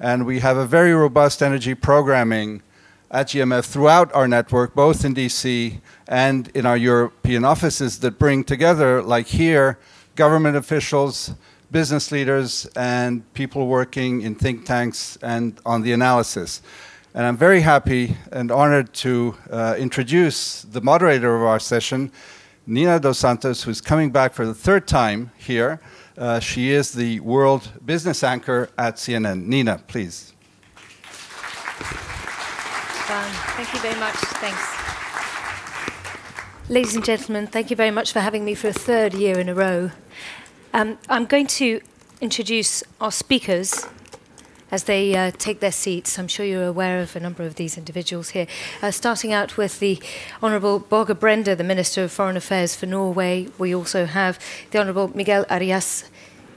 And we have a very robust energy programming at GMF throughout our network, both in DC and in our European offices, that bring together, like here, government officials, business leaders, and people working in think tanks and on the analysis. And I'm very happy and honored to uh, introduce the moderator of our session, Nina Dos Santos, who's coming back for the third time here. Uh, she is the world business anchor at CNN. Nina, please. Thank you very much. Thanks. Ladies and gentlemen, thank you very much for having me for a third year in a row. Um, I'm going to introduce our speakers as they uh, take their seats. I'm sure you're aware of a number of these individuals here. Uh, starting out with the Honourable Børge Brende, the Minister of Foreign Affairs for Norway. We also have the Honourable Miguel Arias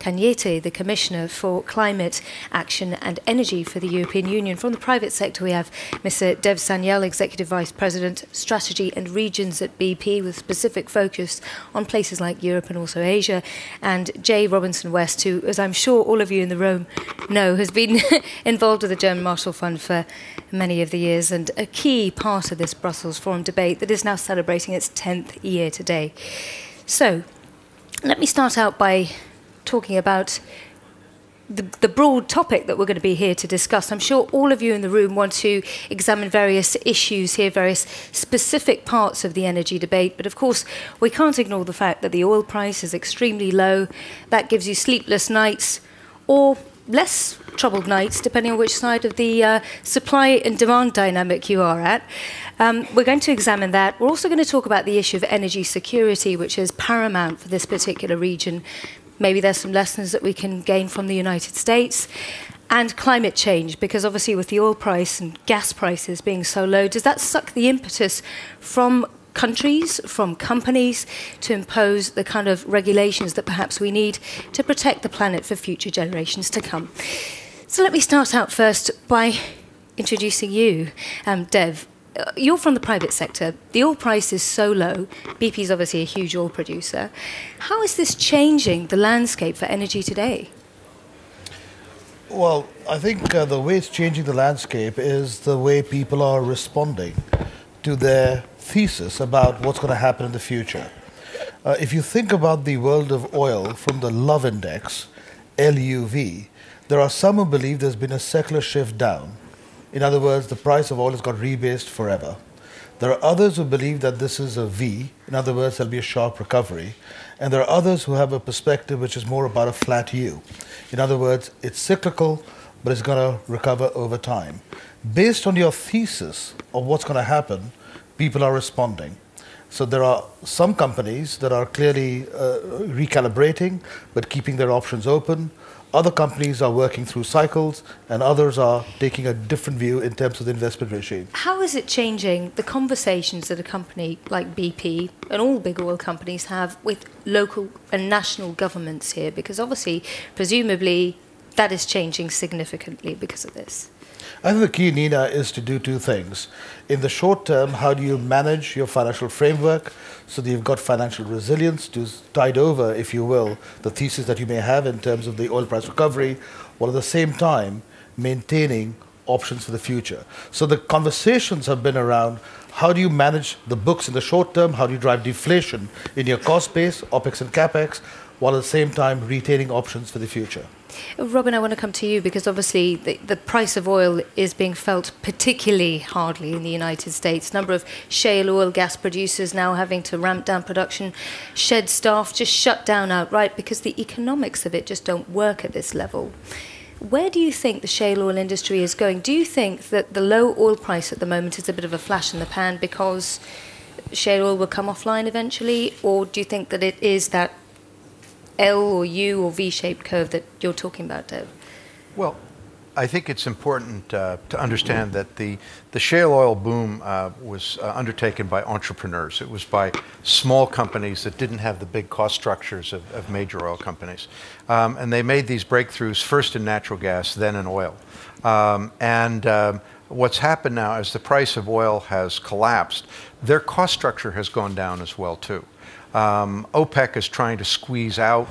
Cañete, the Commissioner for Climate Action and Energy for the European Union. From the private sector, we have Mr. Dev Sanyal, Executive Vice President, Strategy and Regions at BP, with specific focus on places like Europe and also Asia, and Jay Robinson West, who, as I'm sure all of you in the room know, has been involved with the German Marshall Fund for many of the years and a key part of this Brussels Forum debate that is now celebrating its 10th year today. So, let me start out by talking about the, the, broad topic that we're going to be here to discuss. I'm sure all of you in the room want to examine various issues here, various specific parts of the energy debate. But of course, we can't ignore the fact that the oil price is extremely low. That gives you sleepless nights or less troubled nights, depending on which side of the uh, supply and demand dynamic you are at. Um, we're going to examine that. We're also going to talk about the issue of energy security, which is paramount for this particular region maybe there's some lessons that we can gain from the United States. And climate change, because obviously with the oil price and gas prices being so low, does that suck the impetus from countries, from companies, to impose the kind of regulations that perhaps we need to protect the planet for future generations to come? So let me start out first by introducing you, um, Dev. Uh, you're from the private sector. The oil price is so low. BP is obviously a huge oil producer. How is this changing the landscape for energy today? Well, I think uh, the way it's changing the landscape is the way people are responding to their thesis about what's going to happen in the future. Uh, if you think about the world of oil from the Love Index, LUV, there are some who believe there's been a secular shift down in other words, the price of oil has got rebased forever. There are others who believe that this is a V, in other words, there'll be a sharp recovery. And there are others who have a perspective which is more about a flat U. In other words, it's cyclical, but it's going to recover over time. Based on your thesis of what's going to happen, people are responding. So there are some companies that are clearly uh, recalibrating, but keeping their options open. Other companies are working through cycles, and others are taking a different view in terms of the investment regime. How is it changing the conversations that a company like BP and all big oil companies have with local and national governments here? Because obviously, presumably, that is changing significantly because of this. I think the key, Nina, is to do two things. In the short term, how do you manage your financial framework so that you've got financial resilience to tide over, if you will, the thesis that you may have in terms of the oil price recovery, while at the same time maintaining options for the future. So the conversations have been around how do you manage the books in the short term? How do you drive deflation in your cost base, OPEX and CAPEX, while at the same time retaining options for the future? Robin, I want to come to you because obviously the, the price of oil is being felt particularly hardly in the United States. Number of shale oil gas producers now having to ramp down production, shed staff, just shut down outright because the economics of it just don't work at this level. Where do you think the shale oil industry is going? Do you think that the low oil price at the moment is a bit of a flash in the pan because shale oil will come offline eventually, or do you think that it is that L or U or V-shaped curve that you're talking about, Dev? Well, I think it's important uh, to understand that the, the shale oil boom uh, was uh, undertaken by entrepreneurs. It was by small companies that didn't have the big cost structures of, of major oil companies. Um, and they made these breakthroughs first in natural gas, then in oil. Um, and um, what's happened now as the price of oil has collapsed, their cost structure has gone down as well too. Um, OPEC is trying to squeeze out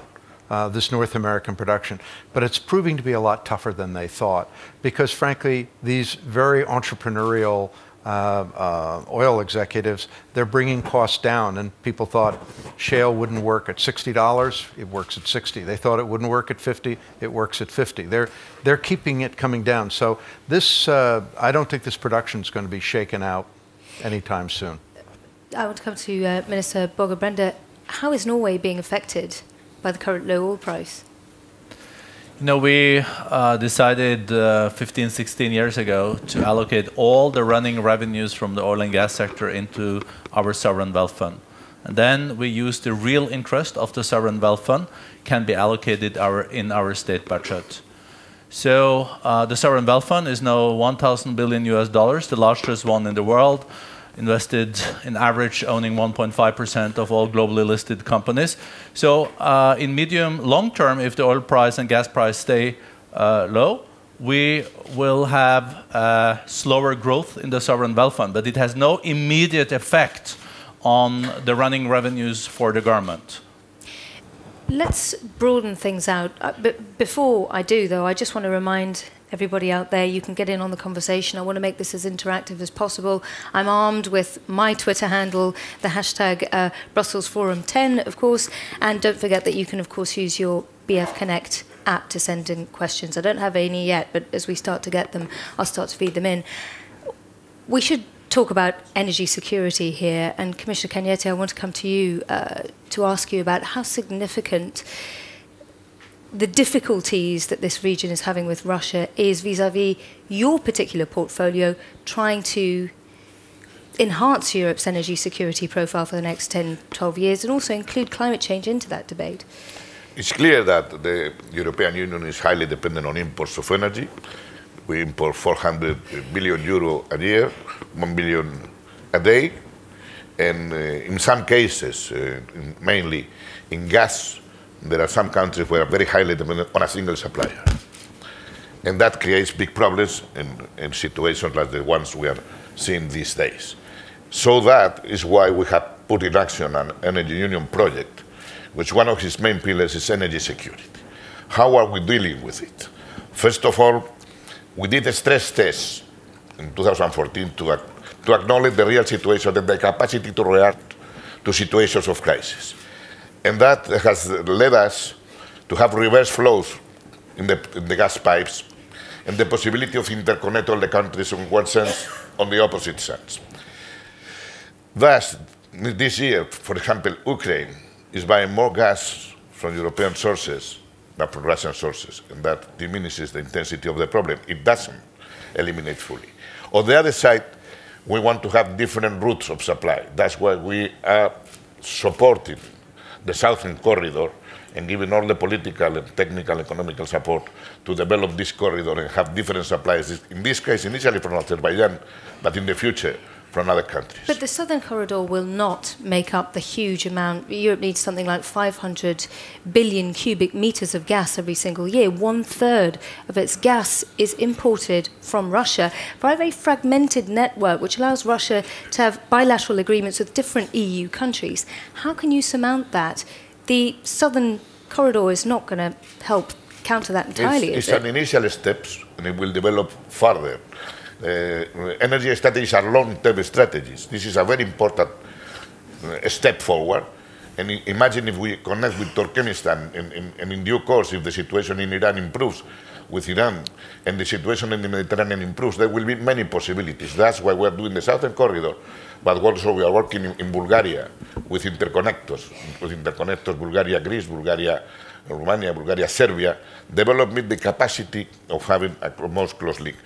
uh, this North American production. But it's proving to be a lot tougher than they thought because, frankly, these very entrepreneurial uh, uh, oil executives, they're bringing costs down. And people thought shale wouldn't work at $60. It works at 60. They thought it wouldn't work at 50. It works at 50. They're, they're keeping it coming down. So this, uh, I don't think this production is going to be shaken out anytime soon. I want to come to uh, Minister Børge Brende. How is Norway being affected by the current low oil price? You know, we uh, decided uh, 15, 16 years ago to allocate all the running revenues from the oil and gas sector into our sovereign wealth fund. And then we use the real interest of the sovereign wealth fund can be allocated our, in our state budget. So uh, the sovereign wealth fund is now 1,000 billion US dollars, the largest one in the world invested in average owning 1.5% of all globally listed companies. So uh, in medium long term, if the oil price and gas price stay uh, low, we will have uh, slower growth in the sovereign wealth fund, but it has no immediate effect on the running revenues for the government. Let's broaden things out. Uh, but before I do, though, I just want to remind everybody out there, you can get in on the conversation. I want to make this as interactive as possible. I'm armed with my Twitter handle, the hashtag uh, Brussels Forum 10, of course. And don't forget that you can, of course, use your BF Connect app to send in questions. I don't have any yet, but as we start to get them, I'll start to feed them in. We should talk about energy security here. And Commissioner Canete, I want to come to you uh, to ask you about how significant the difficulties that this region is having with Russia is vis-à-vis your particular portfolio trying to enhance Europe's energy security profile for the next 10, 12 years and also include climate change into that debate? It's clear that the European Union is highly dependent on imports of energy. We import 400 billion euro a year, 1 billion a day, and uh, in some cases, uh, mainly in gas there are some countries where are very highly dependent on a single supplier. And that creates big problems in, in situations like the ones we are seeing these days. So that is why we have put in action an energy union project, which one of its main pillars is energy security. How are we dealing with it? First of all, we did a stress test in 2014 to, to acknowledge the real situation and the capacity to react to situations of crisis. And that has led us to have reverse flows in the, in the gas pipes and the possibility of interconnect all the countries in one sense, on the opposite sense. Thus, this year, for example, Ukraine is buying more gas from European sources than from Russian sources, and that diminishes the intensity of the problem. It doesn't eliminate fully. On the other side, we want to have different routes of supply. That's why we are supporting the Southern Corridor and giving all the political and technical economical support to develop this corridor and have different supplies, in this case initially from Azerbaijan, but in the future from other countries. But the Southern Corridor will not make up the huge amount. Europe needs something like 500 billion cubic meters of gas every single year. One third of its gas is imported from Russia by a very fragmented network, which allows Russia to have bilateral agreements with different EU countries. How can you surmount that? The Southern Corridor is not going to help counter that entirely. It's, it's an initial steps, and it will develop further. Uh, energy strategies are long-term strategies. This is a very important uh, step forward. And imagine if we connect with Turkmenistan, and, and, and, in due course, if the situation in Iran improves with Iran, and the situation in the Mediterranean improves, there will be many possibilities. That's why we're doing the Southern Corridor, but also we are working in, in Bulgaria with interconnectors, with interconnectors Bulgaria-Greece, Bulgaria, Romania, Bulgaria, Serbia, developing the capacity of having a most close link.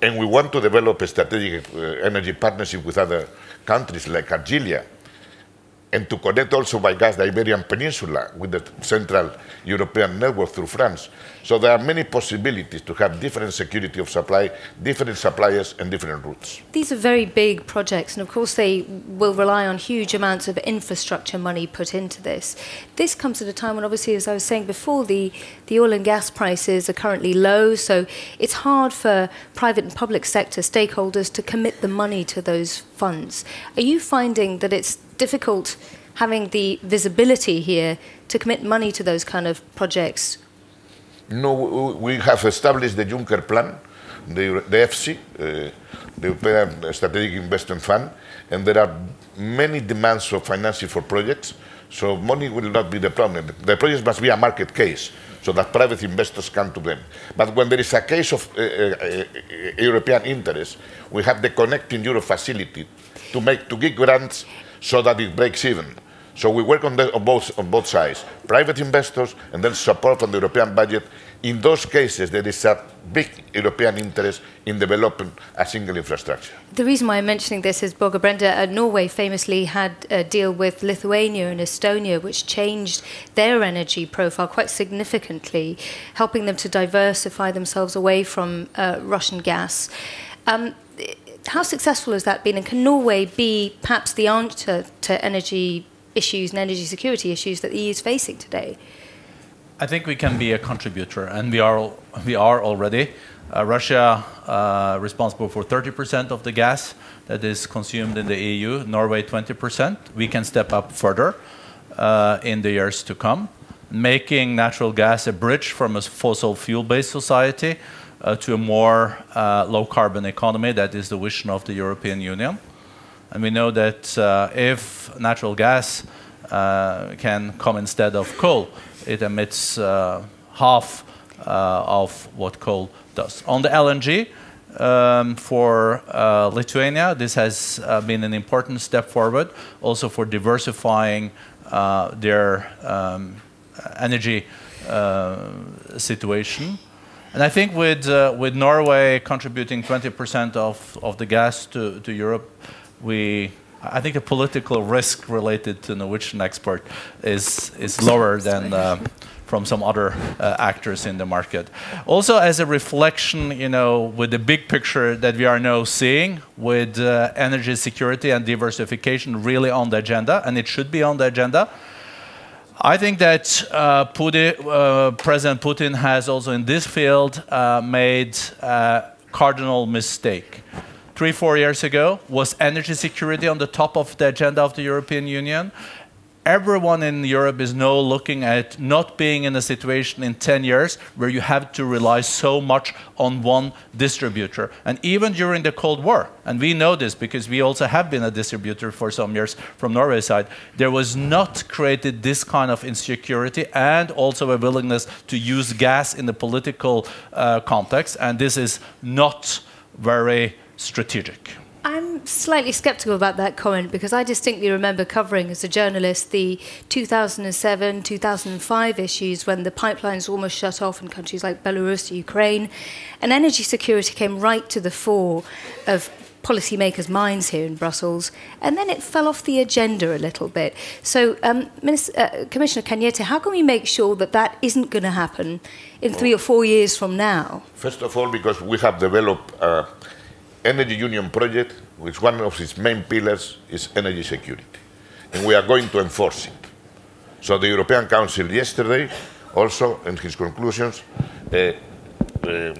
And we want to develop a strategic uh, energy partnership with other countries like Algeria, and to connect also by gas the Iberian Peninsula with the Central European network through France. So there are many possibilities to have different security of supply, different suppliers, and different routes. These are very big projects, and of course they will rely on huge amounts of infrastructure money put into this. This comes at a time when, obviously, as I was saying before, the, the oil and gas prices are currently low, so it's hard for private and public sector stakeholders to commit the money to those funds. Are you finding that it's difficult having the visibility here to commit money to those kind of projects? No, we have established the Juncker plan, the, the EFSI, uh, the European Strategic Investment Fund, and there are many demands for financing for projects, so money will not be the problem. The projects must be a market case, so that private investors come to them. But when there is a case of uh, uh, uh European interest, we have the Connecting Europe facility to, make, to give grants so that it breaks even. So we work on, the, on, both, on both sides, private investors and then support from the European budget. In those cases, there is a big European interest in developing a single infrastructure. The reason why I'm mentioning this is Børge Brende, uh, Norway famously had a deal with Lithuania and Estonia, which changed their energy profile quite significantly, helping them to diversify themselves away from uh, Russian gas. Um, how successful has that been, and can Norway be perhaps the answer to energy issues and energy security issues that the EU is facing today? I think we can be a contributor, and we are we are already. Uh, Russia uh, responsible for 30% of the gas that is consumed in the EU. Norway 20%. We can step up further uh, in the years to come, making natural gas a bridge from a fossil fuel-based society uh, to a more uh, low-carbon economy. That is the vision of the European Union. And we know that uh, if natural gas uh, can come instead of coal, it emits uh, half uh, of what coal does. On the LNG, um, for Lithuania, this has been an important step forward, also for diversifying their um, energy situation. And I think with, with Norway contributing 20% of, of the gas to, to Europe, we I think the political risk related to Norwegian export is is lower than uh, from some other uh, actors in the market. Also, as a reflection, you know, with the big picture that we are now seeing, with uh, energy security and diversification really on the agenda, and it should be on the agenda. I think that uh, Putin, uh, President Putin has also in this field uh, made a cardinal mistake three, four years ago, was energy security on the top of the agenda of the European Union. Everyone in Europe is now looking at not being in a situation in 10 years where you have to rely so much on one distributor. And even during the Cold War, and we know this because we also have been a distributor for some years from Norway's side, there was not created this kind of insecurity and also a willingness to use gas in the political uh, context. And this is not very strategic. I'm slightly skeptical about that comment because I distinctly remember covering as a journalist the 2007 2005 issues when the pipelines almost shut off in countries like Belarus, Ukraine, and energy security came right to the fore of policymakers' minds here in Brussels, and then it fell off the agenda a little bit. So, um, Minister, uh, Commissioner Cañete, how can we make sure that that isn't going to happen in three or four years from now? First of all, because we have developed. Uh, Energy Union project, which one of its main pillars is energy security. And we are going to enforce it. So the European Council yesterday also, in his conclusions, uh, uh,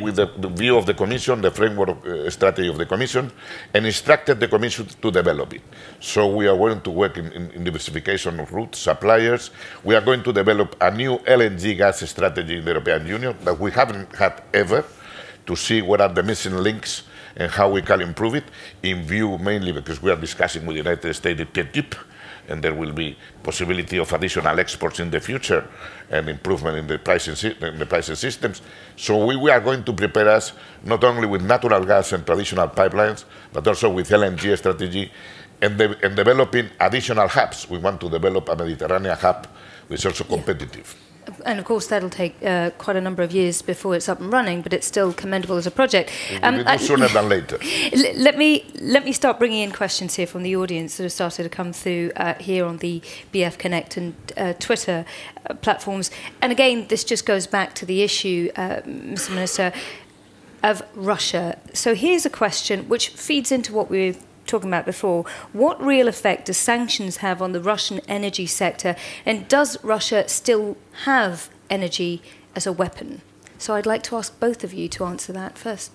with the, the, view of the Commission, the framework uh, strategy of the Commission, and instructed the Commission to develop it. So we are going to work in, in, in diversification of routes, suppliers. We are going to develop a new LNG gas strategy in the European Union that we haven't had ever to see what are the missing links and how we can improve it in view mainly because we are discussing with the United States the TTIP, and there will be possibility of additional exports in the future and improvement in the pricing, in the pricing systems. So we, we are going to prepare us not only with natural gas and traditional pipelines, but also with LNG strategy and, de and developing additional hubs. We want to develop a Mediterranean hub which is also competitive. Yeah and of course that'll take uh, quite a number of years before it's up and running, but it's still commendable as a project. Um, uh, sooner than later. Let me let me start bringing in questions here from the audience that have started to come through uh, here on the BF Connect and uh, Twitter uh, platforms. And again, this just goes back to the issue, uh, Mr. Minister, of Russia. So here's a question which feeds into what we've talking about before, what real effect do sanctions have on the Russian energy sector? And does Russia still have energy as a weapon? So I'd like to ask both of you to answer that first.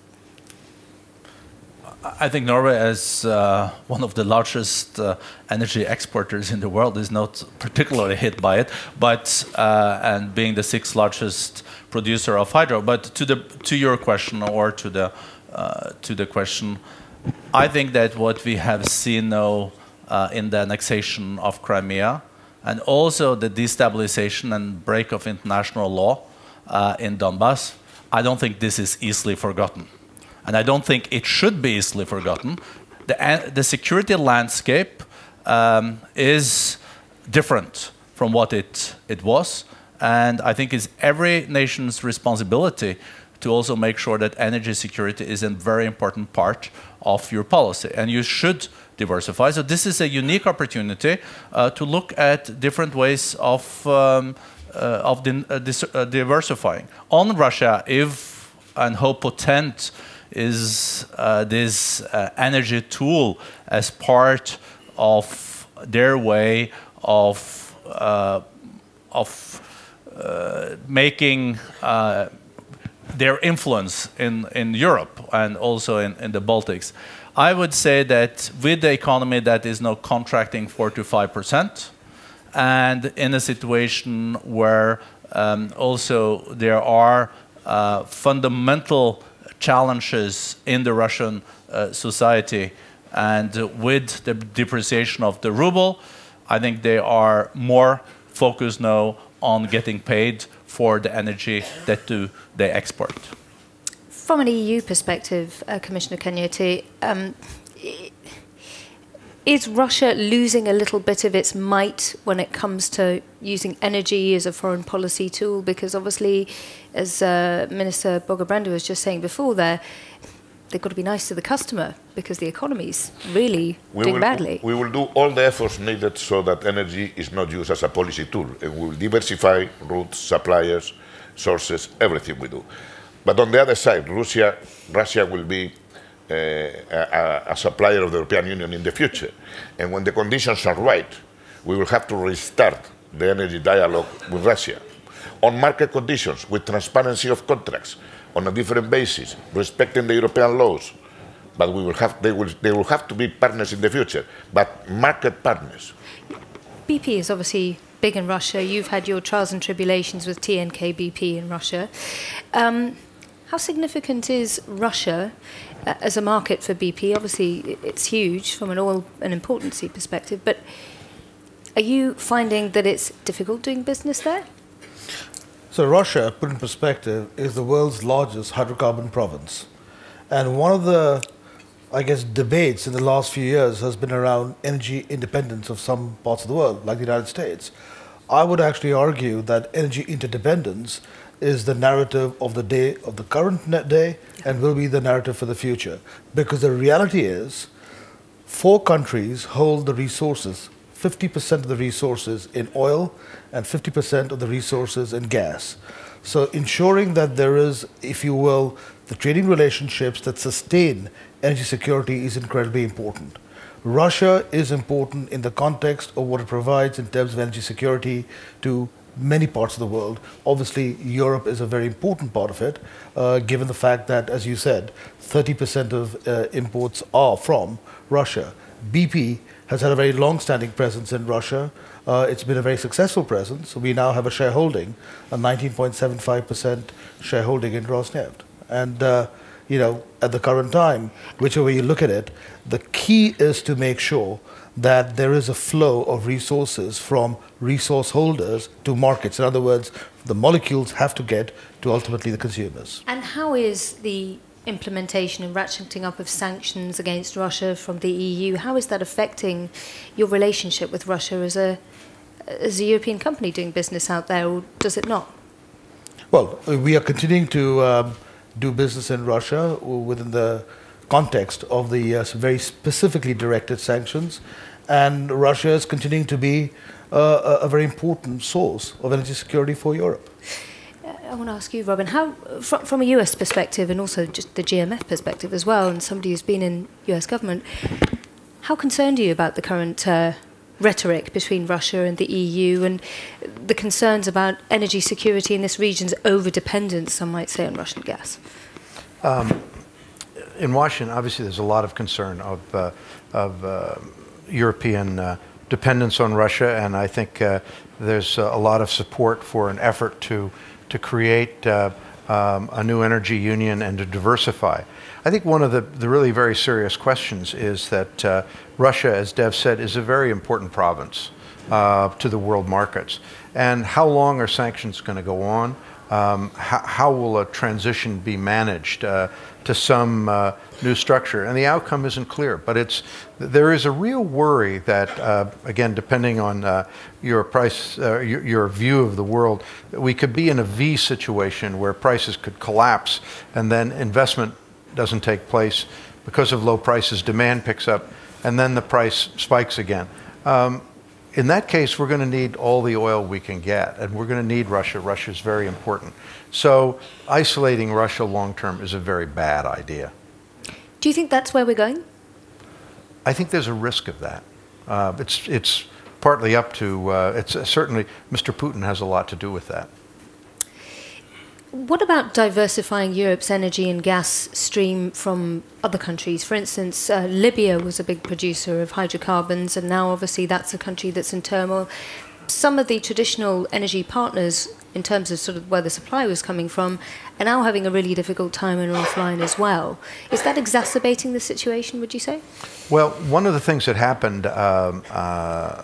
I think Norway, as uh, one of the largest uh, energy exporters in the world, is not particularly hit by it. But uh, and being the sixth largest producer of hydro. But to the to your question or to the uh, to the question, I think that what we have seen now uh, in the annexation of Crimea, and also the destabilization and break of international law uh, in Donbass, I don't think this is easily forgotten and I don't think it should be easily forgotten, the, the security landscape um, is different from what it, it was. And I think it's every nation's responsibility to also make sure that energy security is a very important part of your policy. And you should diversify. So this is a unique opportunity uh, to look at different ways of, um, uh, of uh, uh, diversifying. On Russia, if and how potent is uh, this uh, energy tool as part of their way of of making their influence in, in Europe and also in, in the Baltics. I would say that with the economy that is now contracting 4 to 5 percent, and in a situation where um, also there are uh, fundamental challenges in the Russian uh, society. And with the depreciation of the ruble, I think they are more focused now on getting paid for the energy that do they export. From an EU perspective, uh, Commissioner Canete, um, is Russia losing a little bit of its might when it comes to using energy as a foreign policy tool? Because obviously, as uh, Minister Børge Brende was just saying before there, they've got to be nice to the customer because the economy's really we doing will, badly. We will do all the efforts needed so that energy is not used as a policy tool, and we will diversify routes, suppliers, sources, everything we do. But on the other side, Russia, Russia will be uh, a, a, supplier of the European Union in the future. And when the conditions are right, we will have to restart the energy dialogue with Russia on market conditions, with transparency of contracts, on a different basis, respecting the European laws. But we will have, they, will, they will have to be partners in the future, but market partners. BP is obviously big in Russia. You've had your trials and tribulations with TNK BP in Russia. Um, how significant is Russia uh, as a market for BP? Obviously, it's huge from an oil and importancy perspective, but are you finding that it's difficult doing business there? So, Russia, put in perspective, is the world's largest hydrocarbon province. And one of the, I guess, debates in the last few years has been around energy independence of some parts of the world, like the United States. I would actually argue that energy interdependence is the narrative of the day of the current day and will be the narrative for the future. Because the reality is, four countries hold the resources 50% of the resources in oil and 50% of the resources in gas. So ensuring that there is, if you will, the trading relationships that sustain energy security is incredibly important. Russia is important in the context of what it provides in terms of energy security to many parts of the world. Obviously, Europe is a very important part of it, uh, given the fact that, as you said, 30% of uh, imports are from Russia. BP has had a very long-standing presence in Russia. Uh, it's been a very successful presence. We now have a shareholding, a 19.75% shareholding in Rosneft. And, uh, you know, at the current time, whichever way you look at it, the key is to make sure that there is a flow of resources from resource holders to markets. In other words, the molecules have to get to ultimately the consumers. And how is the implementation and ratcheting up of sanctions against Russia from the EU, how is that affecting your relationship with Russia as a, as a European company doing business out there, or does it not? Well, we are continuing to um, do business in Russia within the context of the uh, very specifically directed sanctions and Russia is continuing to be uh, a very important source of energy security for Europe. I want to ask you, Robin, how, from, from, a US perspective and also just the GMF perspective as well, and somebody who's been in US government, how concerned are you about the current uh, rhetoric between Russia and the EU and the concerns about energy security in this region's over dependence, some might say, on Russian gas? Um, in Washington, obviously, there's a lot of concern of, uh, of uh, European uh, dependence on Russia, and I think uh, there's a lot of support for an effort to, to create uh, um, a new energy union and to diversify. I think one of the, the really very serious questions is that uh, Russia, as Dev said, is a very important province to the world markets. And how long are sanctions going to go on? Um, how, how, will a transition be managed uh, to some uh, new structure? And the outcome isn't clear, but it's there is a real worry that, uh, again, depending on uh, your price, uh, your, your, view of the world, we could be in a V situation where prices could collapse, and then investment doesn't take place because of low prices. Demand picks up, and then the price spikes again. Um, in that case, we're going to need all the oil we can get, and we're going to need Russia. Russia is very important. So, isolating Russia long term is a very bad idea. Do you think that's where we're going? I think there's a risk of that. Uh, it's, it's partly up to, uh, it's uh, certainly, Mr. Putin has a lot to do with that. What about diversifying Europe's energy and gas stream from other countries? For instance, uh, Libya was a big producer of hydrocarbons, and now obviously that's a country that's in turmoil. Some of the traditional energy partners, in terms of sort of where the supply was coming from, are now having a really difficult time are offline as well. Is that exacerbating the situation, would you say? Well, one of the things that happened, um, uh,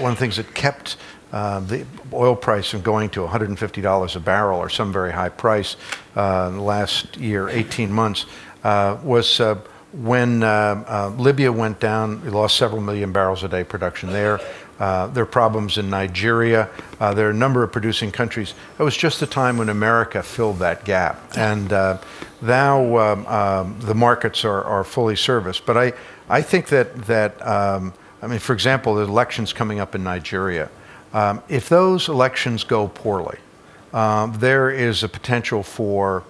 one of the things that kept uh, the oil price from going to $150 a barrel or some very high price uh, last year, 18 months, uh, was uh, when uh, Libya went down, we lost several million barrels a day production there. There are problems in Nigeria. there are a number of producing countries. It was just the time when America filled that gap. And now um, um, the markets are, are fully serviced. But I, I think that, that um, I mean, for example, the elections coming up in Nigeria. Um, if those elections go poorly, um, there is a potential for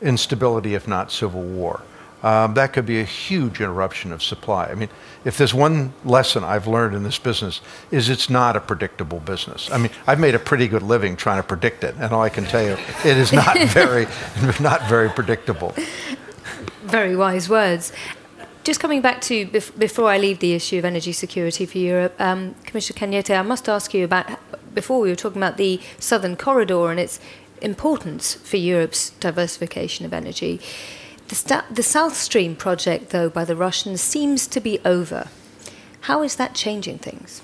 instability, if not civil war. Um, that could be a huge interruption of supply. I mean, if there's one lesson I've learned in this business, is it's not a predictable business. I mean, I've made a pretty good living trying to predict it, and all I can tell you, it is not very, not very predictable. Very wise words. Just coming back to, before I leave the issue of energy security for Europe, um, Commissioner Cañete, I must ask you about, before we were talking about the Southern Corridor and its importance for Europe's diversification of energy. The, the South Stream project, though, by the Russians seems to be over. How is that changing things?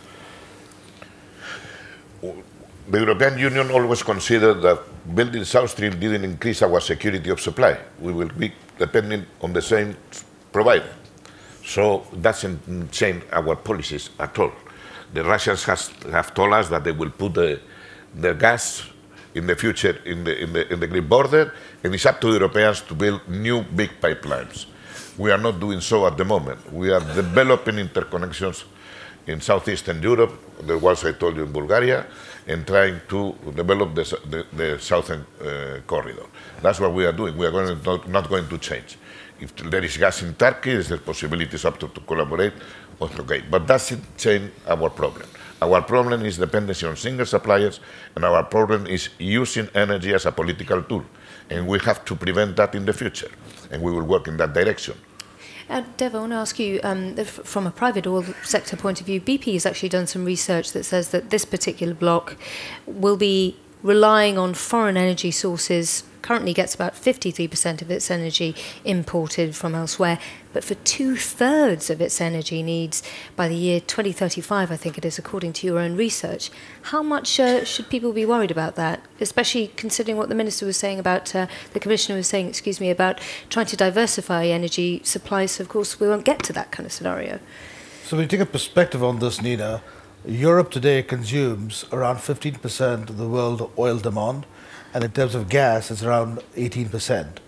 The European Union always considered that building South Stream didn't increase our security of supply. We will be depending on the same provider. So doesn't change our policies at all. The Russians has, have told us that they will put the, the gas in the future in the, in, the, in the Greek border, and it's up to Europeans to build new big pipelines. We are not doing so at the moment. We are developing interconnections in southeastern Europe, the ones I told you in Bulgaria, and trying to develop the, the, the southern uh, corridor. That's what we are doing. We are going not, not going to change. If there is gas in Turkey, there's possibilities up to, to collaborate. Okay, but that doesn't change our problem. Our problem is dependency on single suppliers, and our problem is using energy as a political tool. And we have to prevent that in the future, and we will work in that direction. Uh, Dev, I want to ask you, um, from a private oil sector point of view, BP has actually done some research that says that this particular block will be relying on foreign energy sources currently gets about 53% of its energy imported from elsewhere, but for two thirds of its energy needs by the year 2035, I think it is, according to your own research. How much uh, should people be worried about that, especially considering what the minister was saying about, uh, the commissioner was saying, excuse me, about trying to diversify energy supplies? So of course, we won't get to that kind of scenario. So, we take a perspective on this, Nina. Europe today consumes around 15% of the world oil demand and in terms of gas, it's around 18%.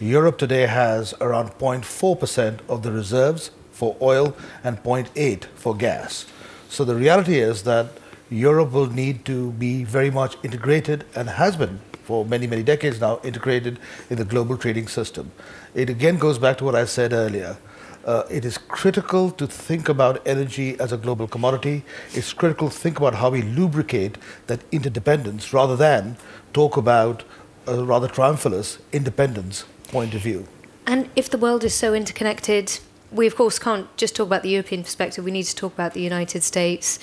Europe today has around 0.4% of the reserves for oil and 0.8 for gas. So the reality is that Europe will need to be very much integrated and has been for many, many decades now integrated in the global trading system. It again goes back to what I said earlier. Uh, it is critical to think about energy as a global commodity. It's critical to think about how we lubricate that interdependence rather than talk about a rather triumphalist independence point of view. And if the world is so interconnected, we of course can't just talk about the European perspective, we need to talk about the United States.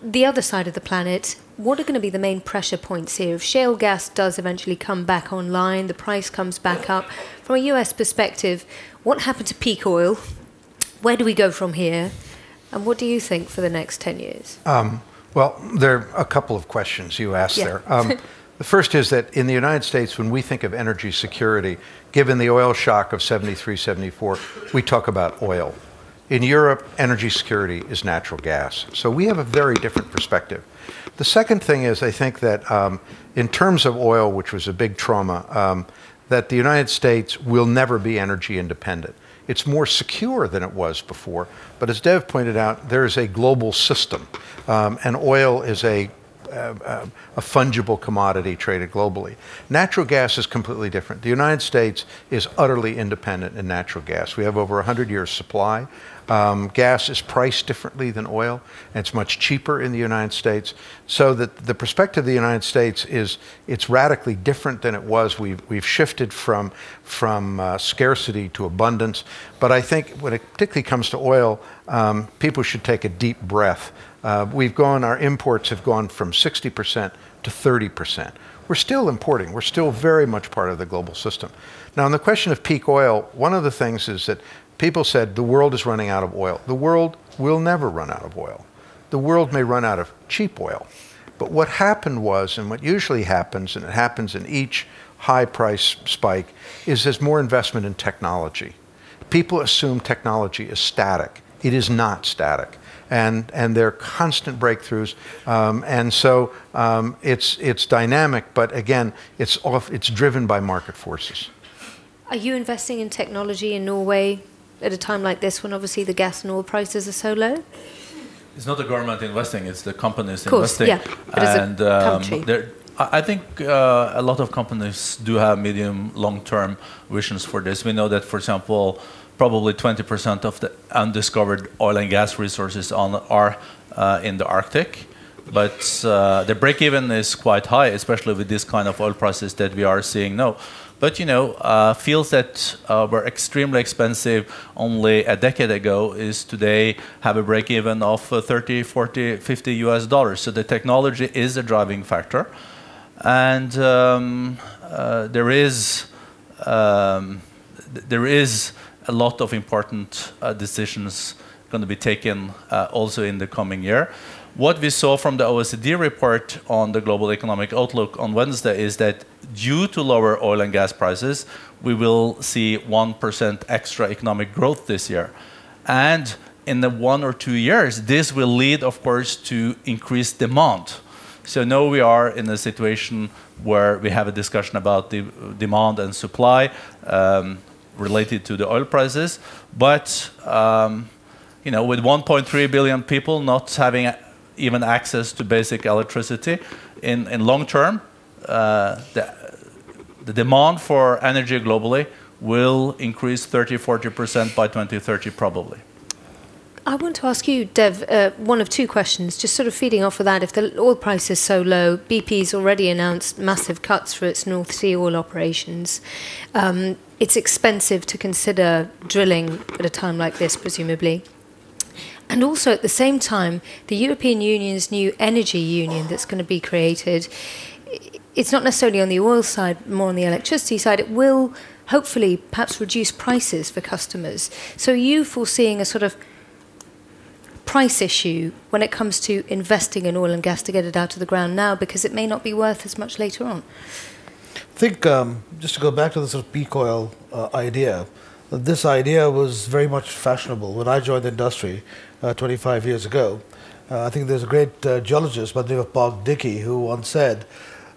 The other side of the planet, what are going to be the main pressure points here? If shale gas does eventually come back online, the price comes back up, from a US perspective, what happened to peak oil? Where do we go from here? And what do you think for the next 10 years? Um, well, there are a couple of questions you asked Yeah. there. Um, the first is that in the United States, when we think of energy security, given the oil shock of 73, 74, we talk about oil. In Europe, energy security is natural gas. So we have a very different perspective. The second thing is, I think that um, in terms of oil, which was a big trauma, um, that the United States will never be energy independent. It's more secure than it was before. But as Dev pointed out, there is a global system, um, and oil is a uh, a fungible commodity traded globally. Natural gas is completely different. The United States is utterly independent in natural gas. We have over 100 years supply. Um, gas is priced differently than oil, and it's much cheaper in the United States. So that the perspective of the United States is it's radically different than it was. We've, we've shifted from, from uh, scarcity to abundance. But I think when it particularly comes to oil, um, people should take a deep breath. Uh, we've gone, our imports have gone from 60% to 30%. We're still importing. We're still very much part of the global system. Now, on the question of peak oil, one of the things is that people said the world is running out of oil. The world will never run out of oil. The world may run out of cheap oil. But what happened was, and what usually happens, and it happens in each high price spike, is there's more investment in technology. People assume technology is static. It is not static. And, and there are constant breakthroughs. Um, and so um, it's, it's dynamic, but again, it's, off, it's driven by market forces. Are you investing in technology in Norway at a time like this when obviously the gas and oil prices are so low? It's not the government investing; it's the companies Of course, investing. yeah, but as a and um, country. I I think uh, a lot of companies do have medium, long-term visions for this. We know that, for example, probably 20% of the undiscovered oil and gas resources on are uh, in the Arctic. But uh, the break-even is quite high, especially with this kind of oil prices that we are seeing now. But you know, uh, fields that uh, were extremely expensive only a decade ago is today have a break-even of uh, 30, 40, 50 US dollars. So the technology is a driving factor, and um, uh, there is um, th- there is a lot of important uh, decisions going to be taken uh, also in the coming year. What we saw from the OECD report on the global economic outlook on Wednesday is that due to lower oil and gas prices, we will see 1% extra economic growth this year. And in the one or two years, this will lead, of course, to increased demand. So now we are in a situation where we have a discussion about the demand and supply um, related to the oil prices. But um, you know, with 1.3 billion people not having even access to basic electricity, in, in long term, uh, the, the demand for energy globally will increase 30, 40% by 2030 probably. I want to ask you, Dev, uh, one of two questions, just sort of feeding off of that. If the oil price is so low, BP's already announced massive cuts for its North Sea oil operations. Um, it's expensive to consider drilling at a time like this, presumably. And also, at the same time, the European Union's new energy union that's going to be created, it's not necessarily on the oil side, more on the electricity side. It will hopefully perhaps reduce prices for customers. So, are you foreseeing a sort of price issue when it comes to investing in oil and gas to get it out of the ground now because it may not be worth as much later on? I think um, just to go back to the sort of peak oil uh, idea, this idea was very much fashionable when I joined the industry uh, 25 years ago. Uh, I think there's a great uh, geologist by the name of Parke Dickey who once said,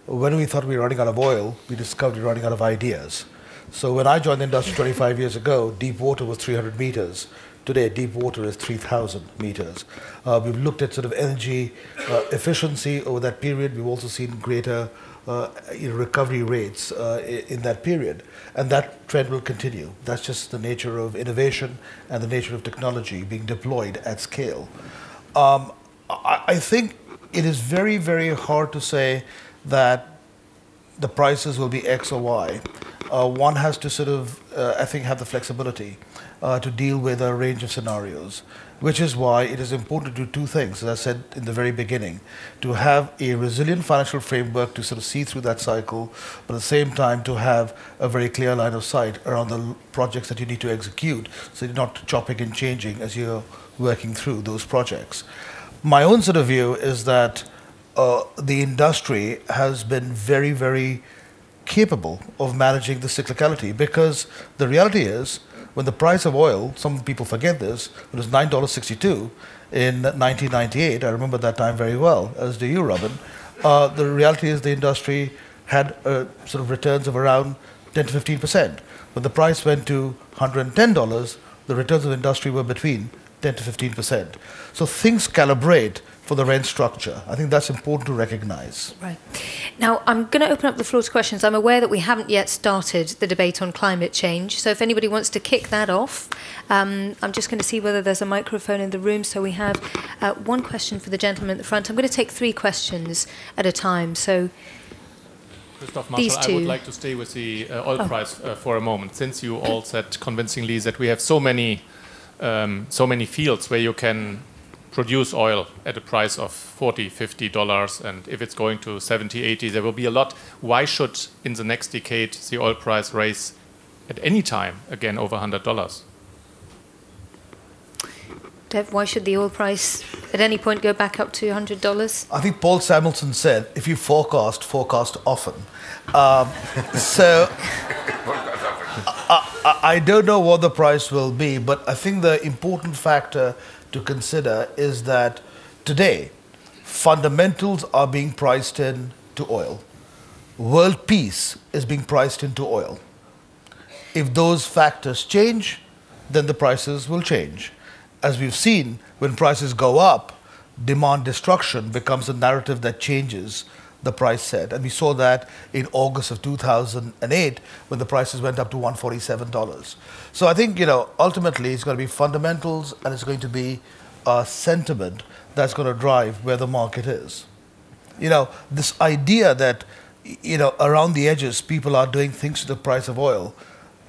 when we thought we were running out of oil, we discovered we were running out of ideas. So when I joined the industry 25 years ago, deep water was 300 meters. Today, deep water is 3,000 meters. Uh, we've looked at sort of energy uh, efficiency over that period. We've also seen greater uh, you know, recovery rates uh, in that period. And that trend will continue. That's just the nature of innovation and the nature of technology being deployed at scale. Um, I, I think it is very, very hard to say that the prices will be X or Y. uh, one has to sort of, uh, I think, have the flexibility uh, to deal with a range of scenarios, which is why it is important to do two things, as I said in the very beginning, to have a resilient financial framework to sort of see through that cycle, but at the same time to have a very clear line of sight around the projects that you need to execute, so you're not chopping and changing as you're working through those projects. My own sort of view is that uh, the industry has been very, very capable of managing the cyclicality because the reality is when the price of oil, some people forget this, it was $9.62 in 1998. I remember that time very well, as do you, Robin. Uh, the reality is the industry had uh, sort of returns of around 10 to 15 percent. When the price went to $110, the returns of the industry were between 10 to 15 percent. So things calibrate for the rent structure. I think that's important to recognize. Right. Now, I'm going to open up the floor to questions. I'm aware that we haven't yet started the debate on climate change. So if anybody wants to kick that off, um, I'm just going to see whether there's a microphone in the room. So we have uh, one question for the gentleman at the front. I'm going to take three questions at a time. So Christoph Marshall, I would like to stay with the uh, oil Oh. price uh, for a moment, since you all said convincingly that we have so many, um, so many fields where you can produce oil at a price of 40, 50 dollars, and if it's going to 70, 80, there will be a lot. Why should, in the next decade, the oil price raise at any time again over 100 dollars? Dev, why should the oil price at any point go back up to $100? I think Paul Samuelson said, if you forecast, forecast often. Um, so I, I, I don't know what the price will be, but I think the important factor to consider is that today, fundamentals are being priced in to oil. World peace is being priced into oil. If those factors change, then the prices will change. As we've seen, when prices go up, demand destruction becomes a narrative that changes the price set. And we saw that in August of 2008 when the prices went up to $147. So I think, you know, ultimately it's going to be fundamentals and it's going to be uh, sentiment that's going to drive where the market is. You know, this idea that, you know, around the edges people are doing things to the price of oil,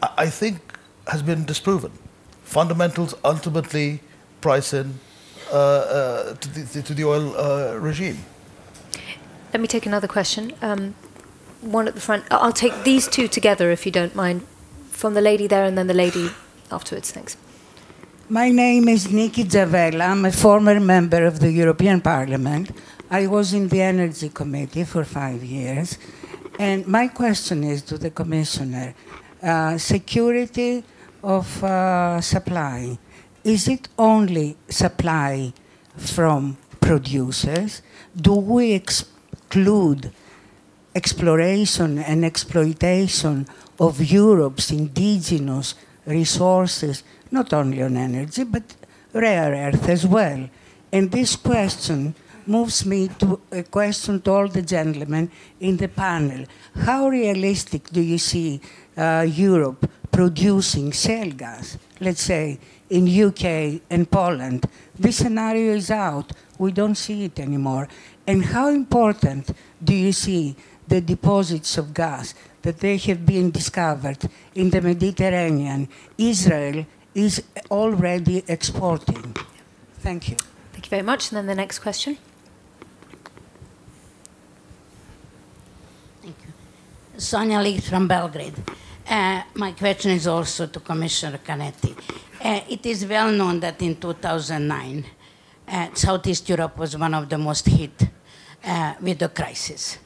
I, I think has been disproven. Fundamentals ultimately price in uh, uh, to, the, to the oil uh, regime. Let me take another question. Um, one at the front. I'll take these two together if you don't mind. From the lady there and then the lady afterwards. Thanks. My name is Niki Tzavela. I'm a former member of the European Parliament. I was in the Energy Committee for five years. And my question is to the Commissioner uh, security of uh, supply. Is it only supply from producers? Do we exclude exploration and exploitation of Europe's indigenous resources, not only on energy, but rare earth as well. And this question moves me to a question to all the gentlemen in the panel. How realistic do you see uh, Europe producing shale gas, let's say in UK and Poland? This scenario is out. We don't see it anymore. And how important do you see the deposits of gas that they have been discovered in the Mediterranean? Israel is already exporting. Thank you. Thank you very much. And then the next question. Thank you. Sonja Licht from Belgrade. Uh, my question is also to Commissioner Cañete. Uh, it is well known that in 2009, uh, Southeast Europe was one of the most hit uh, with the crisis.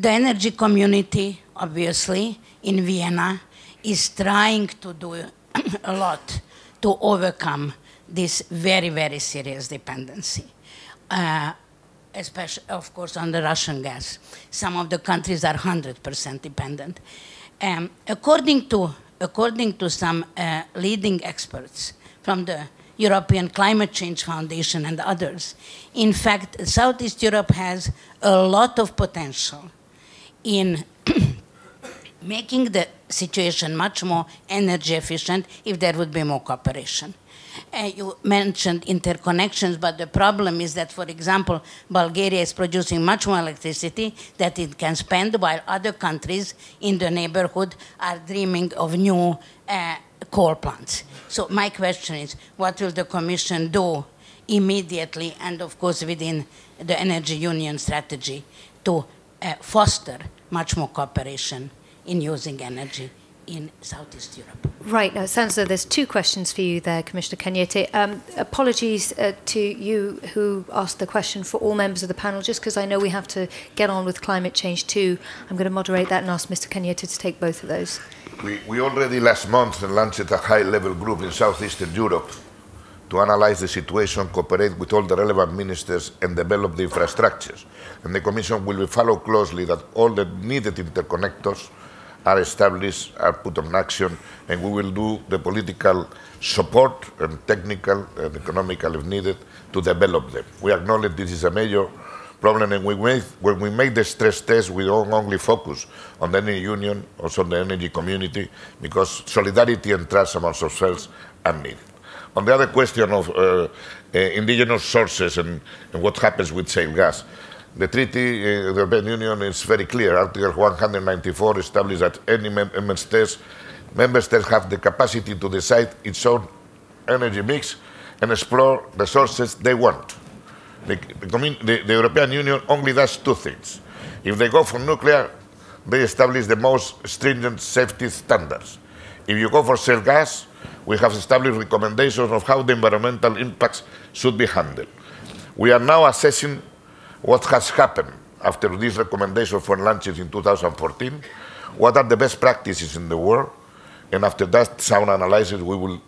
The energy community, obviously, in Vienna, is trying to do a lot to overcome this very, very serious dependency. Uh, especially, of course, on the Russian gas. Some of the countries are 100% dependent. Um, according, to, according to some uh, leading experts from the European Climate Change Foundation and others, in fact, Southeast Europe has a lot of potential in making the situation much more energy efficient if there would be more cooperation. Uh, you mentioned interconnections, but the problem is that, for example, Bulgaria is producing much more electricity that it can spend, while other countries in the neighborhood are dreaming of new uh, coal plants. So my question is, what will the Commission do immediately and, of course, within the energy union strategy to uh, foster much more cooperation in using energy in Southeast Europe. Right. Now, it sounds as though there's two questions for you there, Commissioner Cañete. Um, apologies uh, to you who asked the question for all members of the panel, just because I know we have to get on with climate change too. I'm going to moderate that and ask Mr. Cañete to take both of those. We, we already last month launched a high-level group in Southeastern Europe to analyze the situation, cooperate with all the relevant ministers, and develop the infrastructures. And the Commission will follow closely that all the needed interconnectors are established, are put on action, and we will do the political support and technical and economical if needed to develop them. We acknowledge this is a major problem, and we make, when we make the stress test, we don't only focus on the energy union, also on the energy community, because solidarity and trust amongst ourselves are needed. On the other question of uh, uh, indigenous sources and, and, what happens with shale gas, the treaty, uh, the European Union is very clear. Article 194 establishes that any member states, member states have the capacity to decide its own energy mix and explore the sources they want. The, the, the European Union only does two things. If they go for nuclear, they establish the most stringent safety standards. If you go for shale gas, we have established recommendations of how the environmental impacts should be handled. We are now assessing what has happened after these recommendations for launches in 2014, what are the best practices in the world, and after that sound analysis, we will,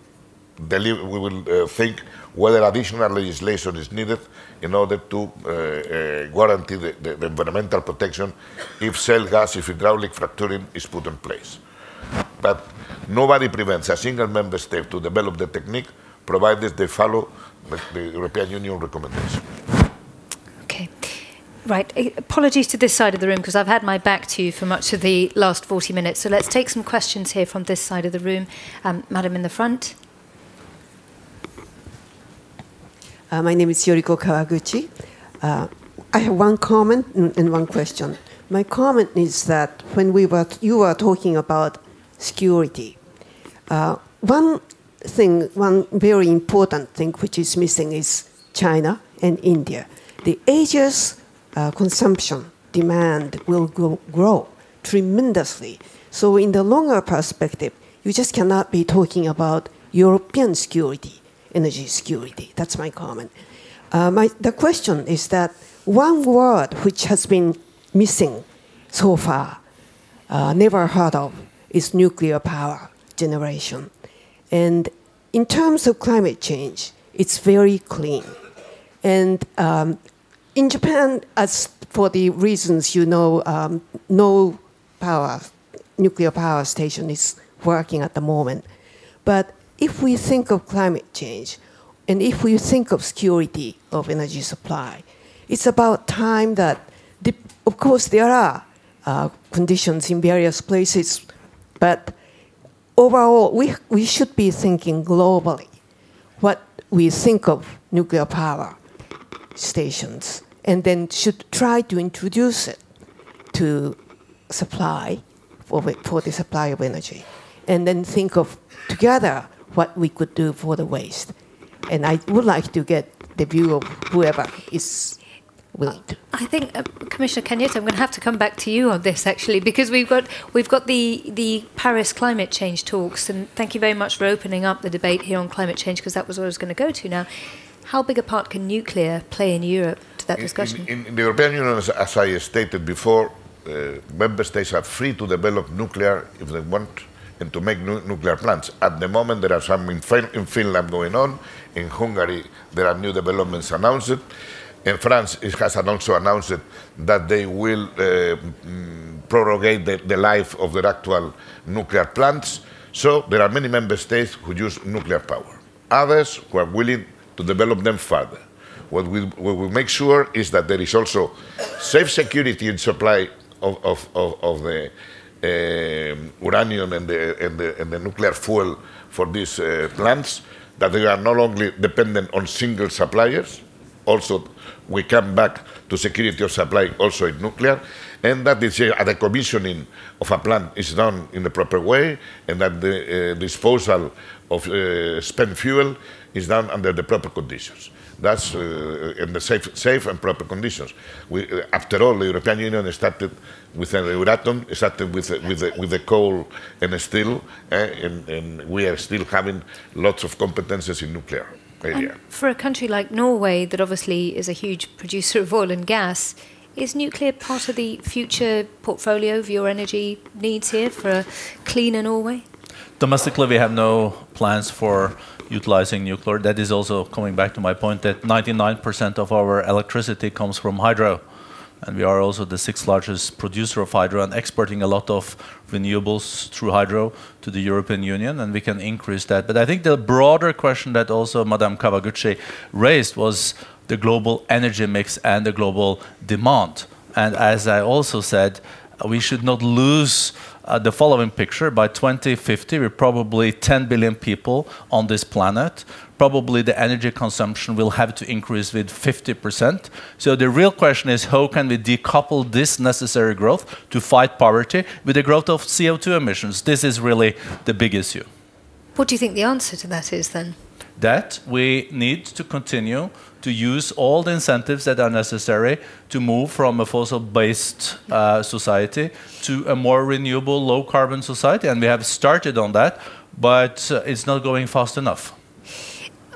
deliver, we will uh, think whether additional legislation is needed in order to uh, uh, guarantee the, the, the, environmental protection if shale gas, if hydraulic fracturing is put in place. But nobody prevents a single member state to develop the technique provided they follow the, the European Union recommendation. Okay. Right. Eh, apologies to this side of the room because I've had my back to you for much of the last 40 minutes. So let's take some questions here from this side of the room. Um, Madam in the front. Uh, my name is Yoriko Kawaguchi. Uh, I have one comment and one question. My comment is that when we were, you were talking about security. Uh, one thing, one very important thing which is missing is China and India. The Asia's uh, consumption demand will go, grow tremendously. So, in the longer perspective, you just cannot be talking about European security, energy security. That's my comment. Uh, my, the question is that one word which has been missing so far, uh, never heard of, is nuclear power generation. And in terms of climate change, it's very clean. And um, in Japan, as for the reasons you know, um, no power, nuclear power station is working at the moment. But if we think of climate change, and if we think of security of energy supply, it's about time that, the, of course, there are uh, conditions in various places but overall, we, we should be thinking globally what we think of nuclear power stations and then should try to introduce it to supply for, for the supply of energy and then think of together what we could do for the waste. And I would like to get the view of whoever is willing to. I think, uh, Commissioner Cañete, I'm going to have to come back to you on this actually, because we've got we've got the the Paris climate change talks, and thank you very much for opening up the debate here on climate change, because that was what I was going to go to now. How big a part can nuclear play in Europe to that discussion? In, in, in the European Union, as, as I stated before, uh, member states are free to develop nuclear if they want and to make nu nuclear plants. At the moment, there are some in, in Finland going on. In Hungary, there are new developments announced. And France it has also announced that they will uh, prorogate the, the, life of their actual nuclear plants. So there are many member states who use nuclear power. Others who are willing to develop them further. What we, what we make sure is that there is also safe security in supply of, of, of, of the um, uranium and the, and, the, and the nuclear fuel for these uh, plants, that they are no longer dependent on single suppliers. Also, we come back to security of supply also in nuclear, and that is, uh, the commissioning of a plant is done in the proper way, and that the uh, disposal of uh, spent fuel is done under the proper conditions. That's uh, in the safe, safe and proper conditions. We, uh, after all, the European Union started with uh, Euratom, started with, with, the, with the coal and steel, and, and we are still having lots of competences in nuclear area. And for a country like Norway, that obviously is a huge producer of oil and gas, is nuclear part of the future portfolio of your energy needs here for a cleaner Norway? Domestically, we have no plans for utilizing nuclear. That is also coming back to my point that 99% of our electricity comes from hydro. And we are also the sixth largest producer of hydro and exporting a lot of renewables through hydro to the European Union, and we can increase that. But I think the broader question that also Madame Kawaguchi raised was the global energy mix and the global demand. And as I also said, we should not lose uh, the following picture. By 2050, we're probably 10 billion people on this planet. Probably the energy consumption will have to increase with 50%. So the real question is how can we decouple this necessary growth to fight poverty with the growth of CO2 emissions? This is really the big issue. What do you think the answer to that is then? That we need to continue to use all the incentives that are necessary to move from a fossil-based uh, society to a more renewable, low-carbon society. And we have started on that, but uh, it's not going fast enough.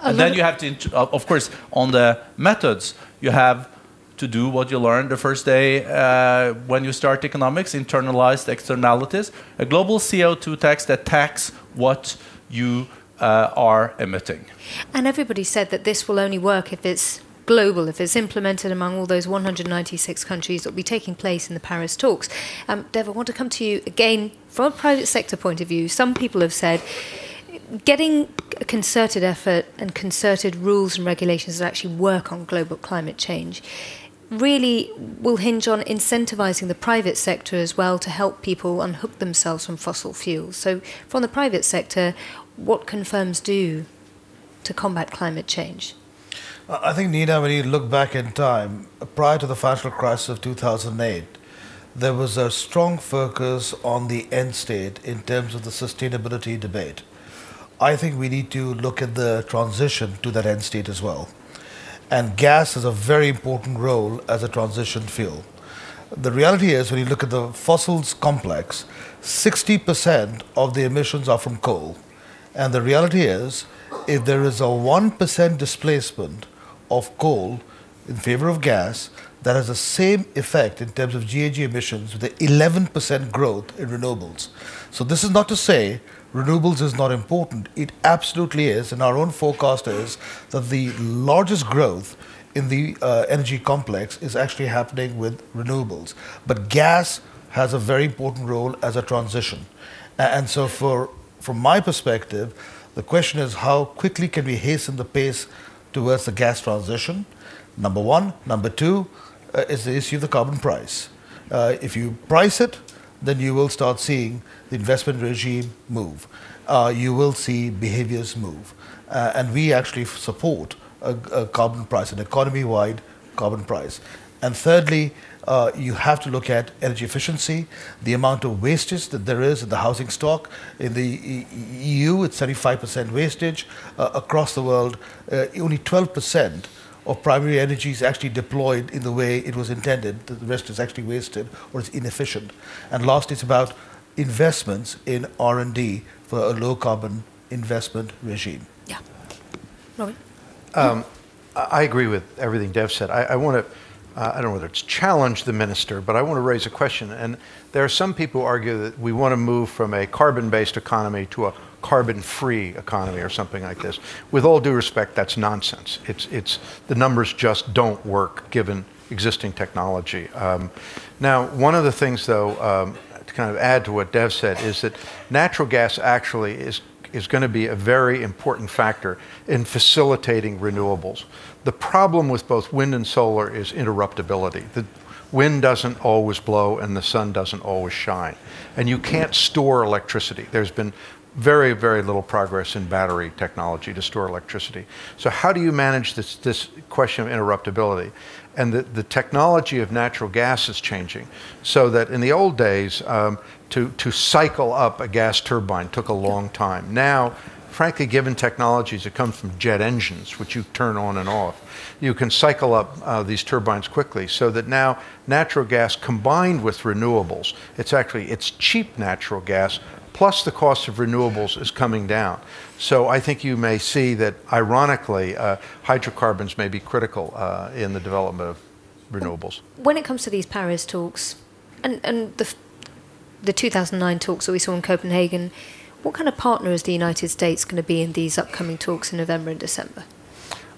and then you have to, uh, of course, on the methods, you have to do what you learned the first day uh, when you start economics, internalized externalities, a global CO2 tax that tax what you uh, are emitting. And everybody said that this will only work if it's global, if it's implemented among all those 196 countries that will be taking place in the Paris talks. Um, Dev, I want to come to you again from a private sector point of view. Some people have said getting a concerted effort and concerted rules and regulations that actually work on global climate change really will hinge on incentivizing the private sector as well to help people unhook themselves from fossil fuels. So, from the private sector, what can firms do to combat climate change? I think, Nina, when you look back in time, prior to the financial crisis of 2008, there was a strong focus on the end state in terms of the sustainability debate. I think we need to look at the transition to that end state as well. And gas has a very important role as a transition fuel. The reality is, when you look at the fossils complex, 60% of the emissions are from coal. And the reality is, if there is a 1% displacement of coal in favor of gas, that has the same effect in terms of GHG emissions with the 11% growth in renewables. So this is not to say renewables is not important. It absolutely is. And our own forecast is that the largest growth in the uh, energy complex is actually happening with renewables. But gas has a very important role as a transition. And so for from my perspective, the question is how quickly can we hasten the pace towards the gas transition? Number one. Number two uh, is the issue of the carbon price. Uh, if you price it, then you will start seeing the investment regime move. Uh, you will see behaviors move. Uh, and we actually support a, a carbon price, an economy wide carbon price. And thirdly, uh, you have to look at energy efficiency, the amount of wastage that there is in the housing stock. In the EU, it's 75% wastage. Uh, across the world, uh, only 12% of primary energy is actually deployed in the way it was intended. The rest is actually wasted or it's inefficient. And last, it's about investments in R&D for a low carbon investment regime. Yeah. Robin? Um, I agree with everything Dev said. I, I want to uh, I don't know whether it's challenge the minister, but I want to raise a question. And there are some people who argue that we want to move from a carbon based economy to a carbon free economy or something like this. With all due respect, that's nonsense. It's, it's, the numbers just don't work given existing technology. Um, now, one of the things, though, um, to kind of add to what Dev said, is that natural gas actually is is going to be a very important factor in facilitating renewables. The problem with both wind and solar is interruptibility. The, wind doesn't always blow and the sun doesn't always shine. And you can't store electricity. There's been very, very little progress in battery technology to store electricity. So how do you manage this, this question of interruptibility? And the, the technology of natural gas is changing so that in the old days, um, to, to cycle up a gas turbine took a long time. Now, frankly, given technologies that come from jet engines, which you turn on and off, you can cycle up uh, these turbines quickly so that now natural gas combined with renewables, it's actually, it's cheap natural gas plus the cost of renewables is coming down. So I think you may see that, ironically, uh, hydrocarbons may be critical uh, in the development of renewables. When it comes to these Paris talks and, and the, the 2009 talks that we saw in Copenhagen, what kind of partner is the United States going to be in these upcoming talks in November and December?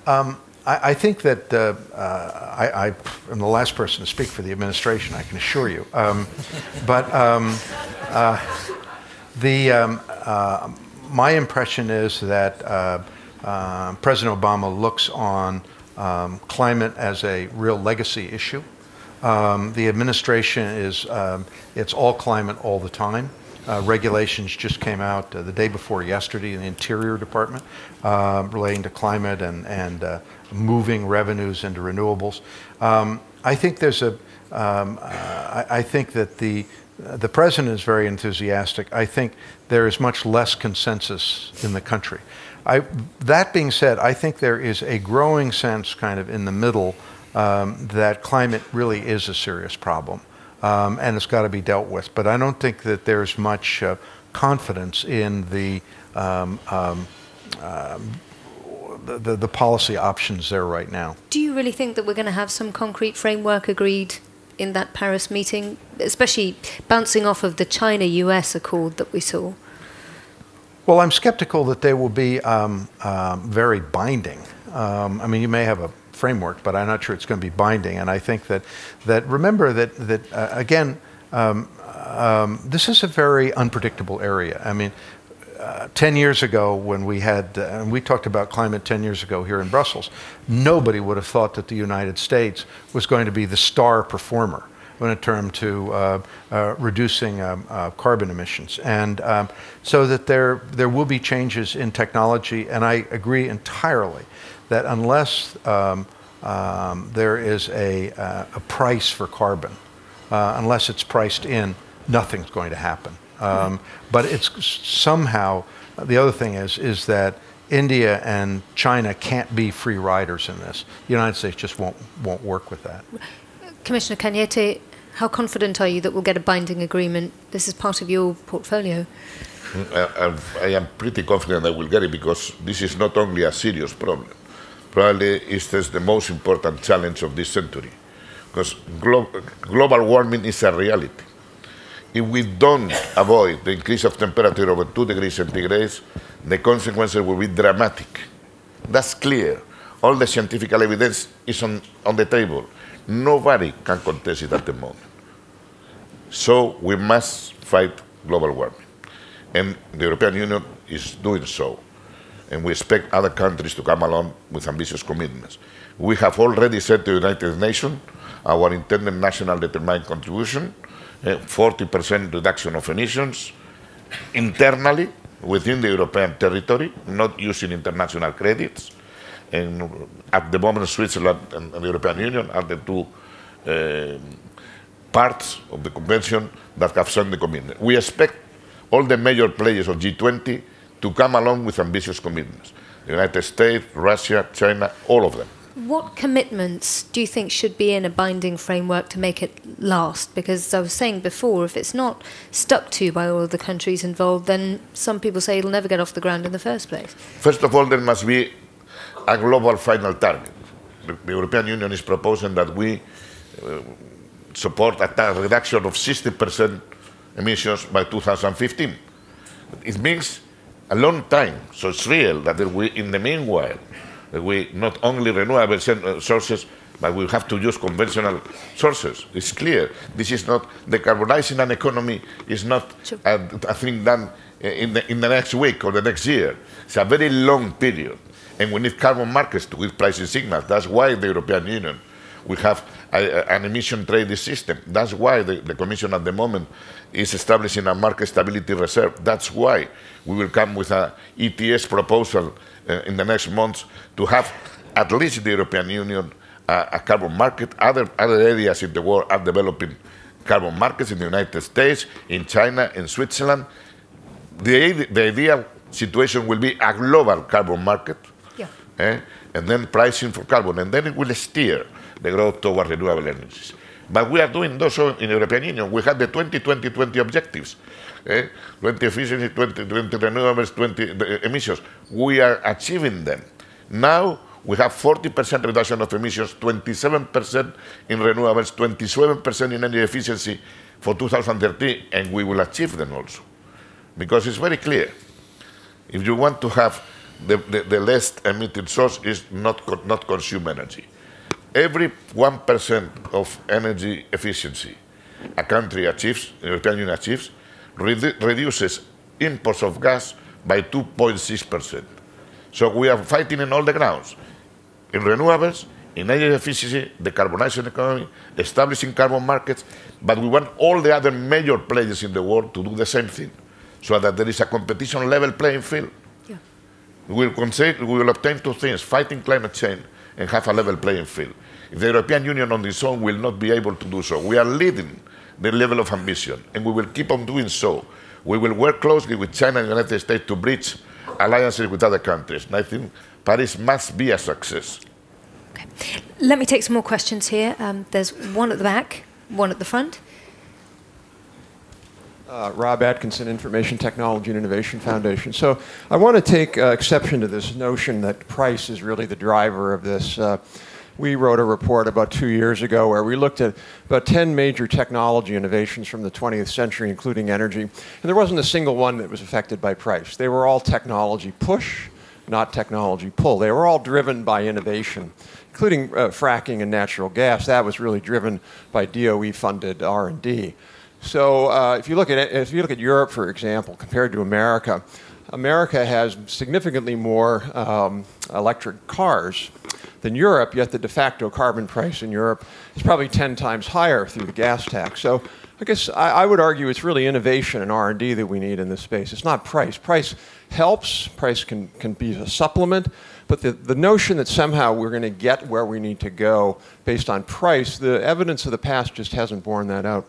Um, I, I, think that uh, uh, I, I, am the last person to speak for the administration, I can assure you. Um, but um, uh, the, um, uh, my impression is that uh, uh, President Obama looks on um, climate as a real legacy issue. Um, the administration is, it's all climate all the time. Uh, regulations just came out uh, the day before yesterday in the Interior Department uh, relating to climate and, and uh, moving revenues into renewables. Um, I think there's a. Um, I, I, think that the the president is very enthusiastic. I think there is much less consensus in the country. I, that being said, I think there is a growing sense, kind of in the middle, um, that climate really is a serious problem um, and it's got to be dealt with. But I don't think that there's much uh, confidence in the, um, um, um, the, the policy options there right now. Do you really think that we're going to have some concrete framework agreed in that Paris meeting, especially bouncing off of the China-US accord that we saw? Well, I'm skeptical that they will be um, um, very binding. Um, I mean, you may have a framework, but I'm not sure it's going to be binding. And I think that, that remember that, that uh, again, um, um, this is a very unpredictable area. I mean, uh, 10 years ago, when we had, uh, and we talked about climate 10 years ago here in Brussels, nobody would have thought that the United States was going to be the star performer when it came to uh, uh, reducing um, uh, carbon emissions. And um, so that there, there will be changes in technology, and I agree entirely that unless um, um, there is a, uh, a, price for carbon, uh, unless it's priced in, nothing's going to happen. Um, but it's somehow, the other thing is, is that India and China can't be free riders in this. The United States just won't, won't work with that. Commissioner Cañete, how confident are you that we'll get a binding agreement? This is part of your portfolio. I, I am pretty confident I will get it because this is not only a serious problem probably is the most important challenge of this century because glo global warming is a reality. If we don't avoid the increase of temperature over 2 degrees centigrade, the consequences will be dramatic. That's clear. All the scientific evidence is on, on the table. Nobody can contest it at the moment. So we must fight global warming. And the European Union is doing so and we expect other countries to come along with ambitious commitments. We have already said to the United Nations our intended national determined contribution, 40% reduction of emissions internally within the European territory, not using international credits. And at the moment, Switzerland and the European Union are the two uh, parts of the convention that have signed the commitment. We expect all the major players of G20 to come along with ambitious commitments. The United States, Russia, China, all of them. What commitments do you think should be in a binding framework to make it last? Because as I was saying before, if it's not stuck to by all of the countries involved, then some people say it'll never get off the ground in the first place. First of all, there must be a global final target. The European Union is proposing that we uh, support a reduction of 60% emissions by 2015. It means a long time. So it's real that we, in the meanwhile, we not only renewable uh, sources, but we have to use conventional sources. It's clear. This is not decarbonizing an economy is not a, a thing done in the, in the next week or the next year. It's a very long period. And we need carbon markets to give pricing signals. That's why the European Union we have a, an emission trading system. That's why the, the Commission at the moment is establishing a market stability reserve. That's why we will come with an ETS proposal uh, in the next months to have at least the European Union uh, a carbon market. Other, other areas in the world are developing carbon markets in the United States, in China, in Switzerland. The, the ideal situation will be a global carbon market, Yeah. eh? and then pricing for carbon, and then it will steer the growth toward renewable energies. But we are doing those in the European Union. We have the 20-20-20 objectives. Eh? 20 efficiency, 20, 20 renewables, 20 emissions. We are achieving them. Now we have 40% reduction of emissions, 27% in renewables, 27% in energy efficiency for 2030, and we will achieve them also. Because it's very clear. If you want to have the, the, the less emitted source is not, not consume energy. Every 1% of energy efficiency a country achieves, the European Union achieves, redu- reduces imports of gas by 2.6%. So we are fighting in all the grounds, in renewables, in energy efficiency, decarbonizing economy, establishing carbon markets, but we want all the other major players in the world to do the same thing, so that there is a competition level playing field. Yeah. We will, we will obtain two things, fighting climate change and have a level playing field. If the European Union on its own will not be able to do so, we are leading the level of ambition, and we will keep on doing so. We will work closely with China and the United States to bridge alliances with other countries. And I think Paris must be a success. Let me take some more questions here. Um, there's one at the back, one at the front. Uh, Rob Atkinson, Information Technology and Innovation Foundation. So I want to take uh, exception to this notion that price is really the driver of this. Uh, we wrote a report about two years ago where we looked at about 10 major technology innovations from the 20th century, including energy, and there wasn't a single one that was affected by price. They were all technology push, not technology pull. They were all driven by innovation, including uh, fracking and natural gas. That was really driven by DOE-funded R&D. So uh, if you look at it, if you look at Europe, for example, compared to America, America has significantly more um, electric cars than Europe, yet the de facto carbon price in Europe is probably 10 times higher through the gas tax. So I guess I, I would argue it's really innovation and R&D that we need in this space. It's not price. Price helps. Price can, can be a supplement. But the, the notion that somehow we're going to get where we need to go based on price, the evidence of the past just hasn't borne that out.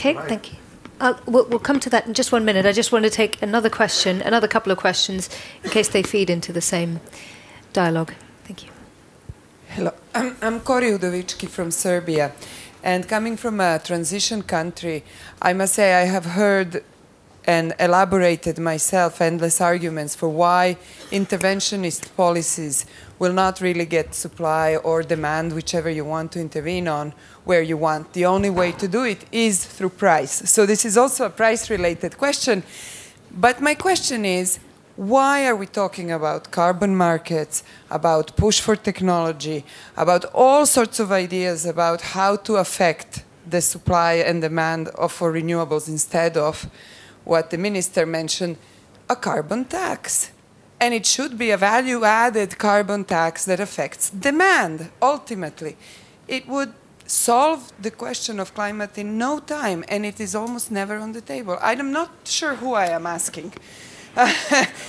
Okay, thank you. Uh, we'll, we'll come to that in just one minute. I just want to take another question, another couple of questions, in case they feed into the same dialogue. Thank you. Hello, I'm, I'm Kori Udovički from Serbia. And coming from a transition country, I must say I have heard and elaborated myself endless arguments for why interventionist policies will not really get supply or demand, whichever you want to intervene on, where you want. The only way to do it is through price. So this is also a price-related question. But my question is, why are we talking about carbon markets, about push for technology, about all sorts of ideas about how to affect the supply and demand of for renewables instead of what the minister mentioned, a carbon tax? And it should be a value added carbon tax that affects demand, ultimately. It would solve the question of climate in no time, and it is almost never on the table. I'm not sure who I am asking.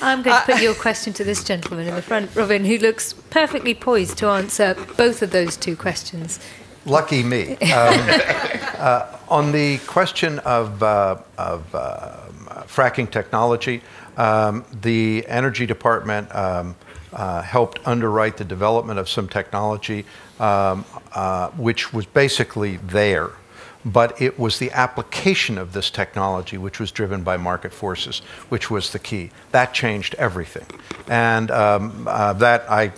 I'm going to put your question to this gentleman in the front, Robin, who looks perfectly poised to answer both of those two questions. Lucky me. Um, uh, on the question of, uh, of uh, fracking technology, um, the Energy Department um, uh, helped underwrite the development of some technology um, uh, which was basically there. But it was the application of this technology which was driven by market forces, which was the key. That changed everything. And um, uh, that I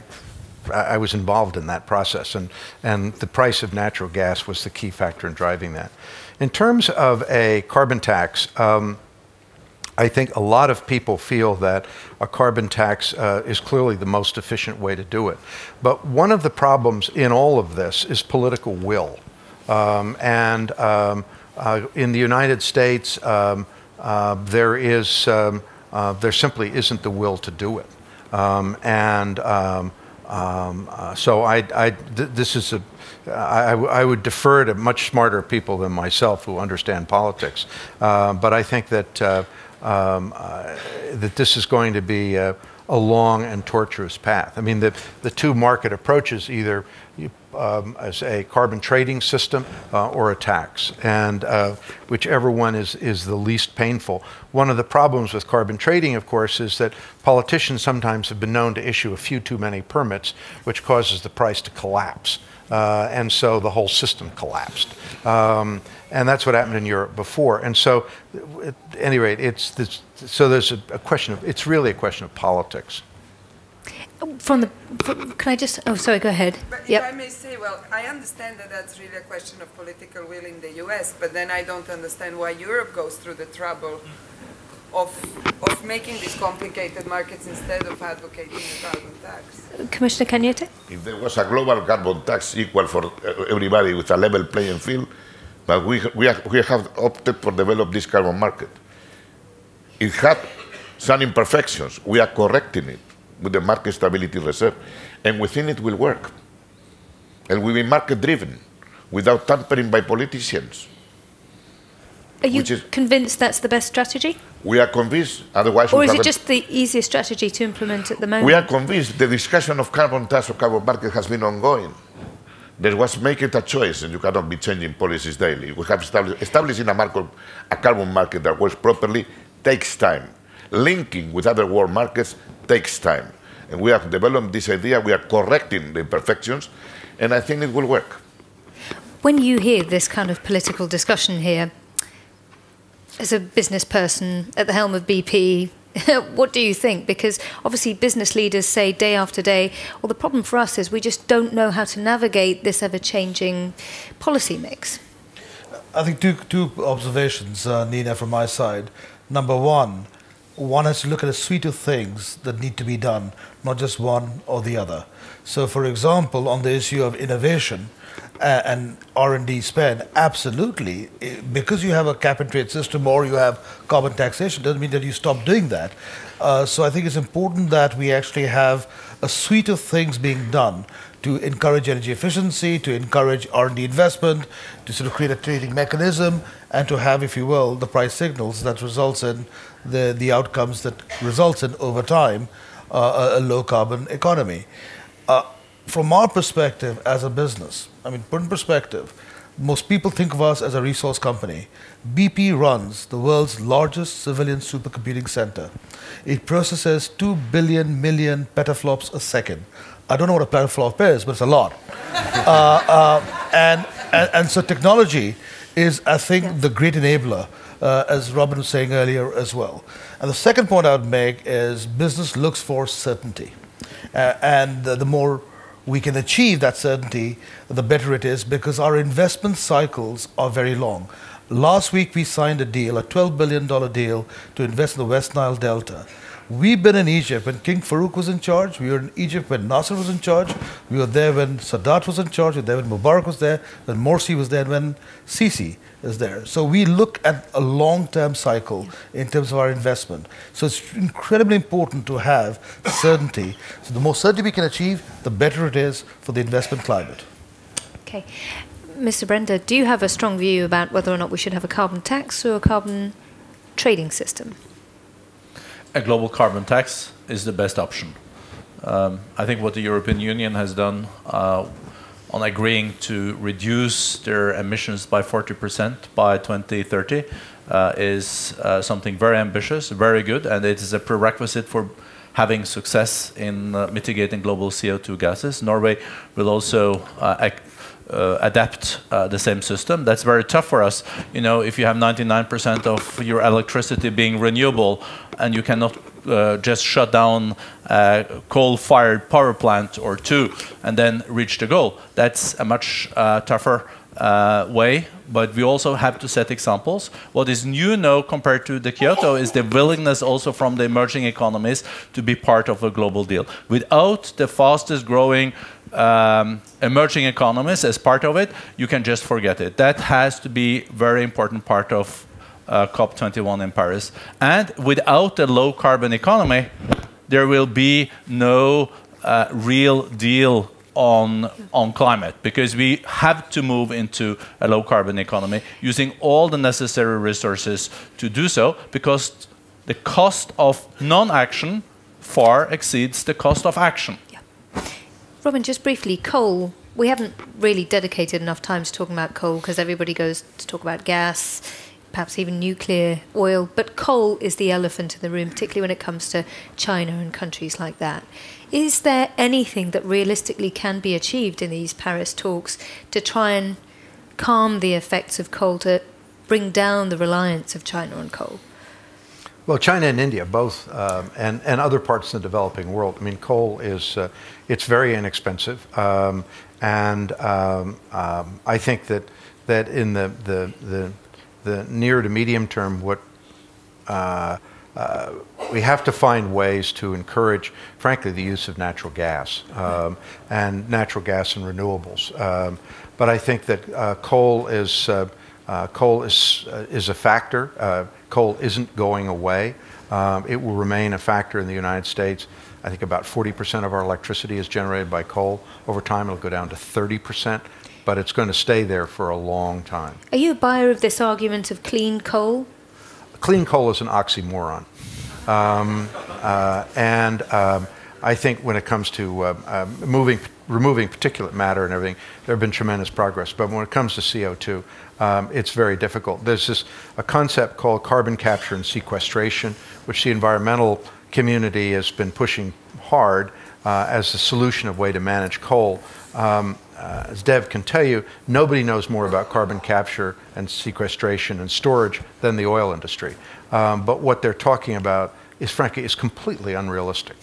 I was involved in that process, and, and the price of natural gas was the key factor in driving that. In terms of a carbon tax, um, I think a lot of people feel that a carbon tax uh, is clearly the most efficient way to do it. But one of the problems in all of this is political will. Um, and um, uh, in the United States, um, uh, there is um, uh, there simply isn't the will to do it. Um, and um, uh, so I, I th this is a, I, I would defer to much smarter people than myself who understand politics. Uh, but I think that, um, uh, that this is going to be a, a, long and tortuous path. I mean, the, the two market approaches either you um, as a carbon trading system uh, or a tax, and uh, whichever one is, is the least painful. One of the problems with carbon trading, of course, is that politicians sometimes have been known to issue a few too many permits, which causes the price to collapse. Uh, and so the whole system collapsed. Um, and that's what happened in Europe before. And so, at any rate, it's this, so there's a, a question of, it's really a question of politics. From the, from, can I just, oh, sorry, go ahead. But yep. if I may say, well, I understand that that's really a question of political will in the US, but then I don't understand why Europe goes through the trouble of, of making these complicated markets instead of advocating a carbon tax. Commissioner Cañete? If there was a global carbon tax equal for everybody with a level playing field, but we, we, have, we have opted for develop this carbon market. It had some imperfections. We are correcting it with the market stability reserve. And within it will work. And we will be market driven without tampering by politicians. Are you is, convinced that's the best strategy? We are convinced, otherwise Or is it just the easiest strategy to implement at the moment? We are convinced the discussion of carbon tax or carbon market has been ongoing. There was making a choice, and you cannot be changing policies daily. We have established, establishing a, market, a carbon market that works properly takes time. Linking with other world markets takes time. And we have developed this idea, we are correcting the imperfections, and I think it will work. When you hear this kind of political discussion here, as a business person at the helm of BP, what do you think? Because obviously, business leaders say day after day, well, the problem for us is we just don't know how to navigate this ever changing policy mix. I think two, two observations, uh, Nina, from my side. Number one, one has to look at a suite of things that need to be done, not just one or the other. So, for example, on the issue of innovation and R&D spend, absolutely, because you have a cap and trade system or you have carbon taxation, doesn't mean that you stop doing that. Uh, so, I think it's important that we actually have a suite of things being done to encourage energy efficiency, to encourage R&D investment, to sort of create a trading mechanism, and to have, if you will, the price signals that results in the, the outcomes that results in, over time, uh, a, low carbon economy. Uh, from our perspective as a business, I mean, put in perspective, most people think of us as a resource company. BP runs the world's largest civilian supercomputing center. It processes 2 billion million petaflops a second. I don't know what a petaflop is, but it's a lot. uh, uh, and, and, and, so technology is, I think, yes. the great enabler, uh, as Robin was saying earlier as well. And the second point I would make is business looks for certainty. Uh, and the more we can achieve that certainty, the better it is because our investment cycles are very long. Last week we signed a deal, a $12 billion deal to invest in the West Nile Delta. We've been in Egypt when King Farouk was in charge. We were in Egypt when Nasser was in charge. We were there when Sadat was in charge. We were there when Mubarak was there. When Morsi was there. When Sisi is there. So we look at a long-term cycle in terms of our investment. So it's incredibly important to have certainty. So the more certainty we can achieve, the better it is for the investment climate. Okay. Mr. Brende, do you have a strong view about whether or not we should have a carbon tax or a carbon trading system? A global carbon tax is the best option. Um, I think what the European Union has done uh, on agreeing to reduce their emissions by 40% by 2030 uh, is uh, something very ambitious, very good, and it is a prerequisite for having success in uh, mitigating global CO2 gases. Norway will also uh, uh, adapt uh, the same system. That's very tough for us. You know, if you have 99% of your electricity being renewable and you cannot uh, just shut down a coal-fired power plant or two and then reach the goal, that's a much uh, tougher uh, way, but we also have to set examples. What is new now compared to the Kyoto is the willingness also from the emerging economies to be part of a global deal. Without the fastest growing um, emerging economies as part of it, you can just forget it. That has to be very important part of uh, COP21 in Paris. And without a low carbon economy, there will be no uh, real deal on on climate because we have to move into a low carbon economy using all the necessary resources to do so because the cost of non-action far exceeds the cost of action. Yeah. Robin, just briefly, coal. We haven't really dedicated enough time to talking about coal because everybody goes to talk about gas, perhaps even nuclear, oil. But coal is the elephant in the room, particularly when it comes to China and countries like that. Is there anything that realistically can be achieved in these Paris talks to try and calm the effects of coal, to bring down the reliance of China on coal? Well, China and India both, um, and and other parts of the developing world. I mean, coal is uh, it's very inexpensive, um, and um, um I think that that in the the the, the near to medium term, what uh, uh, we have to find ways to encourage, frankly, the use of natural gas um, and natural gas and renewables. Um, but I think that uh, coal is uh, uh coal is is a factor coal isn't going away. Um, it will remain a factor in the United States. I think about 40% of our electricity is generated by coal. Over time, it'll go down to 30%, but it's going to stay there for a long time. Are you a buyer of this argument of clean coal? Clean coal is an oxymoron. Um, uh, and um, I think when it comes to uh, uh, moving, removing particulate matter and everything, there have been tremendous progress. But when it comes to CO2, um, it's very difficult. There's this a concept called carbon capture and sequestration, which the environmental community has been pushing hard uh, as a solution of way to manage coal. Um, uh, as Dev can tell you, nobody knows more about carbon capture and sequestration and storage than the oil industry. Um, but what they're talking about is, frankly, is completely unrealistic.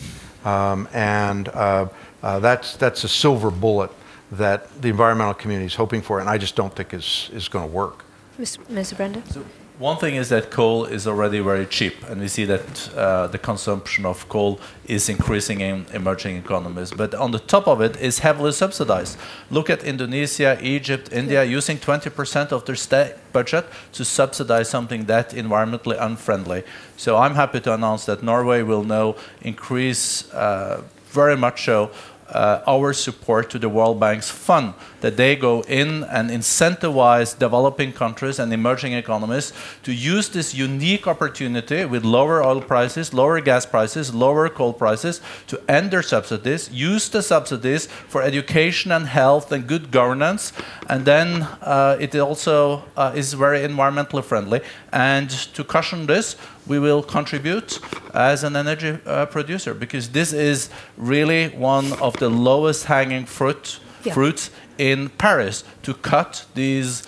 Um, and uh, uh, that's, that's a silver bullet that the environmental community is hoping for, and I just don't think is, is going to work. Mr. Brende? So one thing is that coal is already very cheap, and we see that uh, the consumption of coal is increasing in emerging economies. But on the top of it is heavily subsidized. Look at Indonesia, Egypt, India using 20% of their state budget to subsidize something that environmentally unfriendly. So I'm happy to announce that Norway will now increase uh, very much so uh, our support to the World Bank's fund, that they go in and incentivize developing countries and emerging economies to use this unique opportunity with lower oil prices, lower gas prices, lower coal prices to end their subsidies, use the subsidies for education and health and good governance, and then uh, it also uh, is very environmentally friendly. And to cushion this, we will contribute as an energy uh, producer because this is really one of the lowest hanging fruit, yeah. fruits in Paris to cut these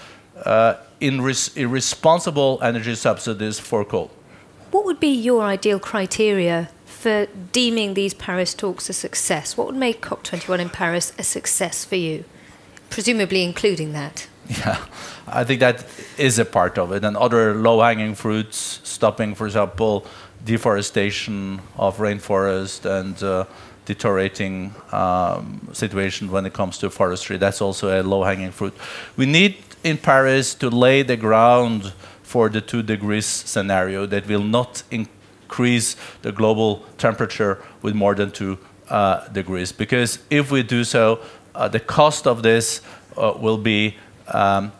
uh, irresponsible energy subsidies for coal. What would be your ideal criteria for deeming these Paris talks a success? What would make COP21 in Paris a success for you? Presumably including that. Yeah, I think that is a part of it. And other low-hanging fruits, stopping, for example, deforestation of rainforest and uh, deteriorating um, situation when it comes to forestry. That's also a low-hanging fruit. We need in Paris to lay the ground for the two degrees scenario that will not increase the global temperature with more than two uh, degrees. Because if we do so, uh, the cost of this uh, will be um,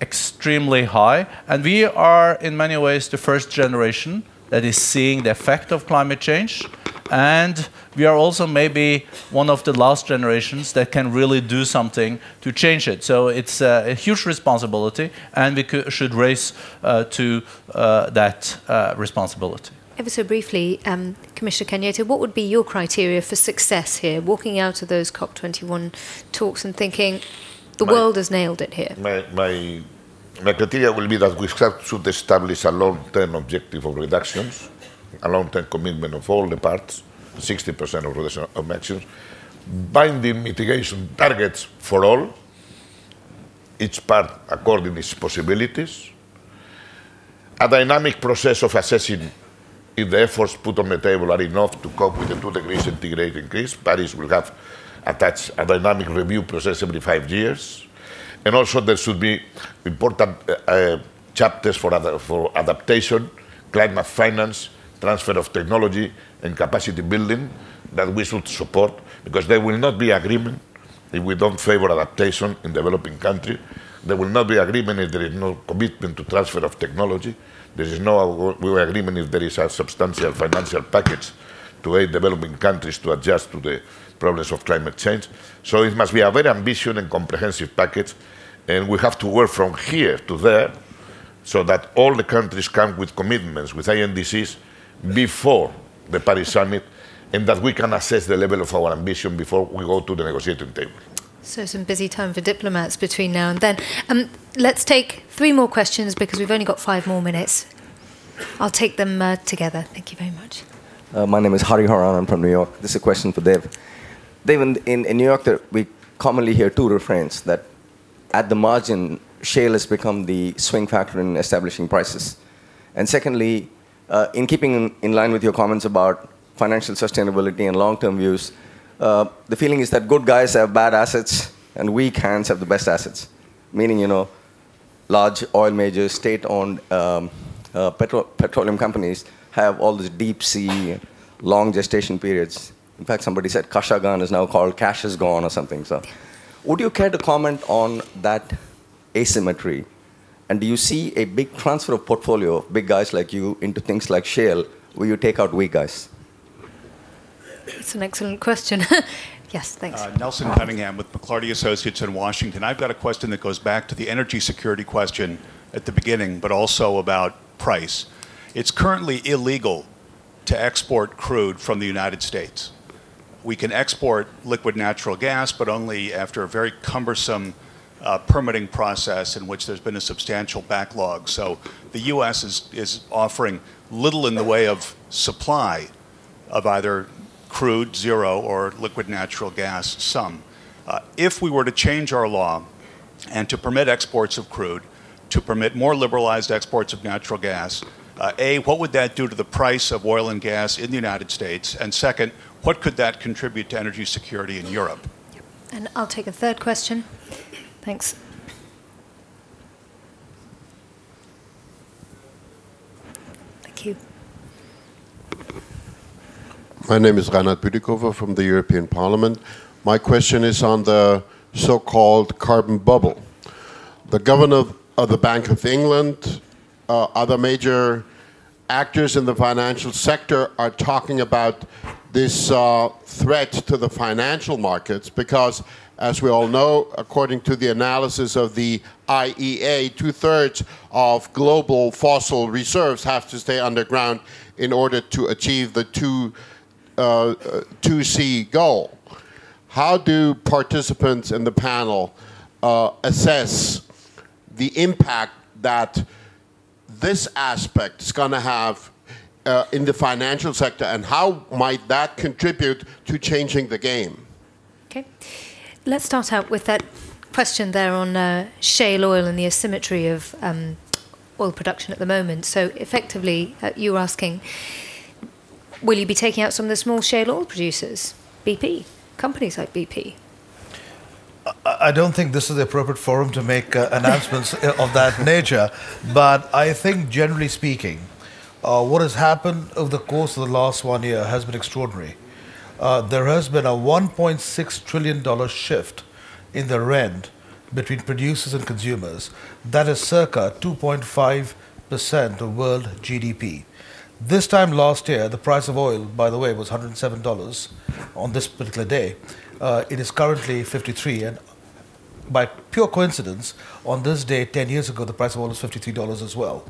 extremely high. And we are, in many ways, the first generation that is seeing the effect of climate change. And we are also maybe one of the last generations that can really do something to change it. So it's a huge responsibility, and we should race uh, to uh, that uh, responsibility. Ever so briefly, um, Commissioner Cañete, what would be your criteria for success here, walking out of those COP21 talks and thinking, the my, world has nailed it here. My, my, my criteria will be that we should establish a long-term objective of reductions, a long-term commitment of all the parts, 60% of reduction of emissions, binding mitigation targets for all, each part according to its possibilities, a dynamic process of assessing if the efforts put on the table are enough to cope with the 2 degrees centigrade increase. Paris will have attach a dynamic review process every five years. And also there should be important uh, uh, chapters for, for adaptation, climate finance, transfer of technology and capacity building that we should support because there will not be agreement if we don't favor adaptation in developing countries. There will not be agreement if there is no commitment to transfer of technology. There is no agreement if there is a substantial financial package to aid developing countries to adjust to the problems of climate change. So it must be a very ambitious and comprehensive package, and we have to work from here to there so that all the countries come with commitments, with INDCs, before the Paris Summit, and that we can assess the level of our ambition before we go to the negotiating table. So, some busy time for diplomats between now and then. Um, let's take three more questions because we've only got five more minutes. I'll take them uh, together. Thank you very much. Uh, my name is Hari Haran. I'm from New York. This is a question for Dave. Dave, in, in, in New York, there, we commonly hear two refrains that at the margin, shale has become the swing factor in establishing prices. And secondly, uh, in keeping in, in, line with your comments about financial sustainability and long-term views, uh, the feeling is that good guys have bad assets and weak hands have the best assets. Meaning, you know, large oil majors, state-owned um, uh, petro petroleum companies have all these deep sea, long gestation periods. In fact, somebody said Kashagan is now called cash is gone or something. So, would you care to comment on that asymmetry? And do you see a big transfer of portfolio of big guys like you into things like shale, where you take out weak guys? It's an excellent question. yes, thanks. Uh, Nelson Cunningham with McLarty Associates in Washington. I've got a question that goes back to the energy security question at the beginning, but also about price. It's currently illegal to export crude from the United States. We can export liquid natural gas, but only after a very cumbersome uh, permitting process in which there's been a substantial backlog. So the U.S. is, is offering little in the way of supply of either crude, zero, or liquid natural gas, some. Uh, if we were to change our law and to permit exports of crude, to permit more liberalized exports of natural gas, uh, A, what would that do to the price of oil and gas in the United States? And second, what could that contribute to energy security in Europe? And I'll take a third question. Thanks. Thank you. My name is Reinhard Bütikofer from the European Parliament. My question is on the so-called carbon bubble. The governor of the Bank of England, uh, other major actors in the financial sector are talking about this uh, threat to the financial markets because, as we all know, according to the analysis of the IEA, two thirds of global fossil reserves have to stay underground in order to achieve the two, uh, 2C goal. How do participants in the panel uh, assess the impact that this aspect is going to have uh, in the financial sector, and how might that contribute to changing the game? Okay, let's start out with that question there on uh, shale oil and the asymmetry of um, oil production at the moment. So, effectively, uh, you were asking, will you be taking out some of the small shale oil producers, BP, companies like BP? I don't think this is the appropriate forum to make uh, announcements of that nature, but I think generally speaking, uh, what has happened over the course of the last one year has been extraordinary. Uh, there has been a $1.6 trillion shift in the rent between producers and consumers. That is circa 2.5% of world GDP. This time last year, the price of oil, by the way, was $107 on this particular day. Uh, it is currently 53, and by pure coincidence, on this day 10 years ago, the price of oil was $53 as well.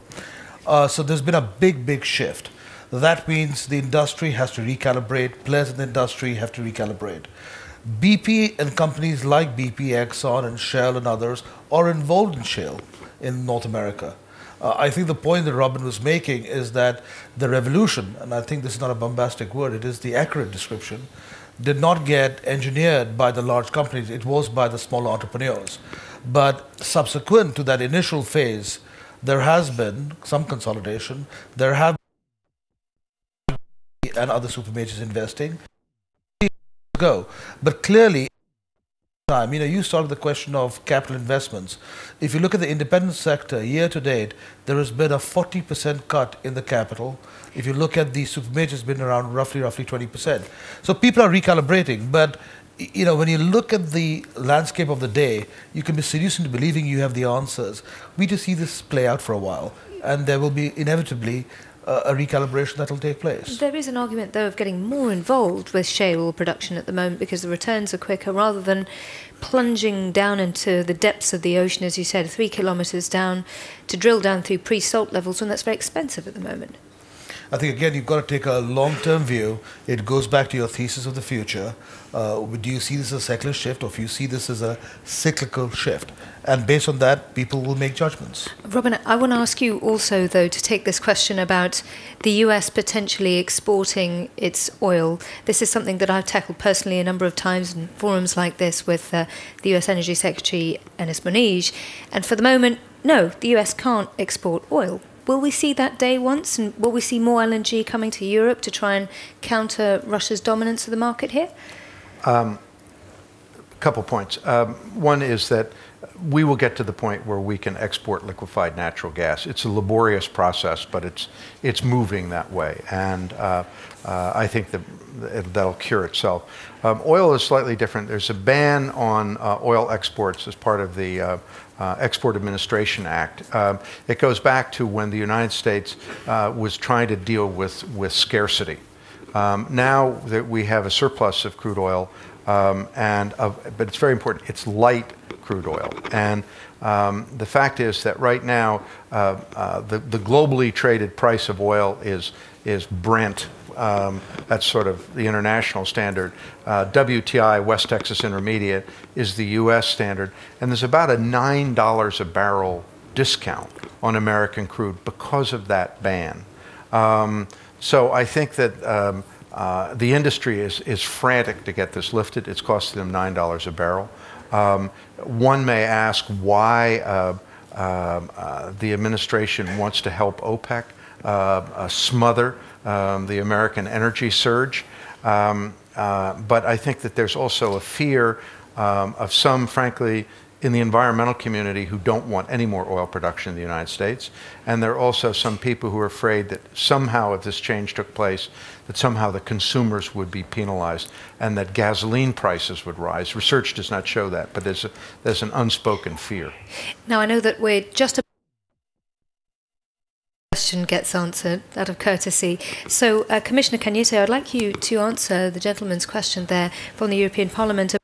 Uh, so there's been a big, big shift. That means the industry has to recalibrate, players in the industry have to recalibrate. BP and companies like BP, Exxon, and Shell and others are involved in shale in North America. Uh, I think the point that Robin was making is that the revolution, and I think this is not a bombastic word, it is the accurate description, did not get engineered by the large companies, it was by the smaller entrepreneurs. But subsequent to that initial phase, there has been some consolidation. There have and other super majors investing. Go, but clearly, time. You know, you started the question of capital investments. If you look at the independent sector, year to date, there has been a 40% cut in the capital. If you look at the super majors, been around roughly, roughly 20%. So people are recalibrating, but you know, when you look at the landscape of the day, you can be seduced into believing you have the answers. We just see this play out for a while, and there will be inevitably uh, a recalibration that will take place. There is an argument, though, of getting more involved with shale oil production at the moment because the returns are quicker rather than plunging down into the depths of the ocean, as you said, three kilometres down to drill down through pre salt levels when that's very expensive at the moment. I think again you've got to take a long-term view. It goes back to your thesis of the future. Uh, do you see this as a secular shift, or do you see this as a cyclical shift? And based on that, people will make judgments. Robin, I want to ask you also, though, to take this question about the US potentially exporting its oil. This is something that I've tackled personally a number of times in forums like this with uh, the US Energy Secretary Ernest Moniz. And for the moment, no, the US can't export oil. Will we see that day once, and will we see more LNG coming to Europe to try and counter Russia's dominance of the market here? Um, a couple points. Um, one is that we will get to the point where we can export liquefied natural gas. It's a laborious process, but it's it's moving that way, and uh, uh, I think that that'll cure itself. Um, oil is slightly different. There's a ban on uh, oil exports as part of the uh, Export Administration Act. Um, it goes back to when the United States uh, was trying to deal with, with scarcity. Um, now that we have a surplus of crude oil, um, and of, but it's very important, it's light crude oil. And um, the fact is that right now, uh, uh, the, the globally traded price of oil is, is Brent um, that's sort of the international standard. Uh, WTI, West Texas Intermediate, is the US standard. And there's about a $9 a barrel discount on American crude because of that ban. Um, so I think that um, uh, the industry is, is frantic to get this lifted. It's costing them $9 a barrel. Um, one may ask why uh, um, uh, the administration wants to help OPEC uh, uh, smother um, the American energy surge. Um, uh, but I think that there's also a fear um, of some, frankly, in the environmental community who don't want any more oil production in the United States. And there are also some people who are afraid that somehow, if this change took place, that somehow the consumers would be penalized and that gasoline prices would rise. Research does not show that, but there's, a, there's an unspoken fear. Now, I know that we're just question gets answered out of courtesy. So, uh, Commissioner Cañete, I'd like you to answer the gentleman's question there from the European Parliament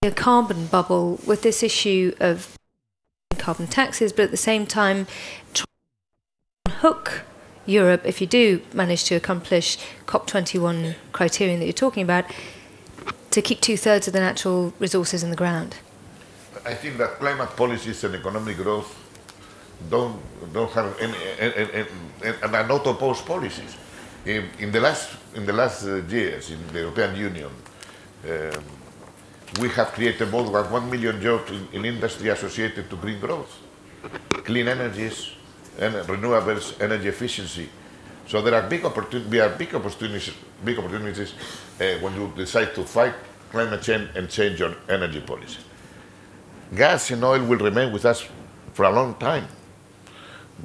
about a carbon bubble with this issue of carbon taxes, but at the same time, hook Europe, if you do manage to accomplish COP21 criterion that you're talking about, to keep two thirds of the natural resources in the ground? I think that climate policies and economic growth don't don't have any, and, and, and are not opposed policies. In, in, the last in the last uh, years in the European Union, um, we have created more than one million jobs in, in, industry associated to green growth, clean energies, and renewables, energy efficiency. So there are big opportunities. There are big opportunities. Big opportunities uh, when you decide to fight climate change and change your energy policy. Gas and oil will remain with us for a long time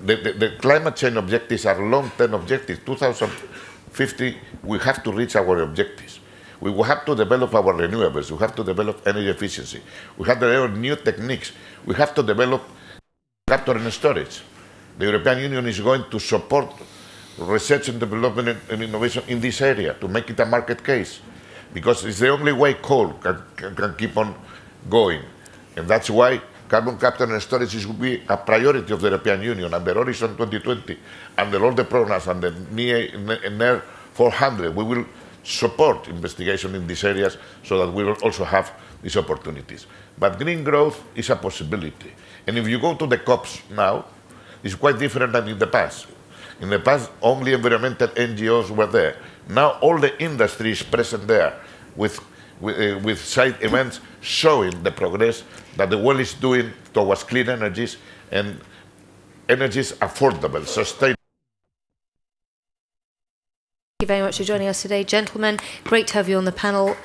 the, the, the, climate change objectives are long-term objectives. 2050, we have to reach our objectives. We will have to develop our renewables. We have to develop energy efficiency. We have to develop new techniques. We have to develop capture and storage. The European Union is going to support research and development and innovation in this area to make it a market case because it's the only way coal can, can, can keep on going. And that's why Carbon capture and storage is be a priority of the European Union and under Horizon 2020, under all the programs and the NER 400. We will support investigation in these areas so that we will also have these opportunities. But green growth is a possibility. And if you go to the COPs now, it's quite different than in the past. In the past, only environmental NGOs were there. Now all the industry is present there with with, uh, with side events showing the progress that the world is doing towards clean energies and energies affordable, sustainable. Thank you very much for joining us today, gentlemen. Great to have you on the panel.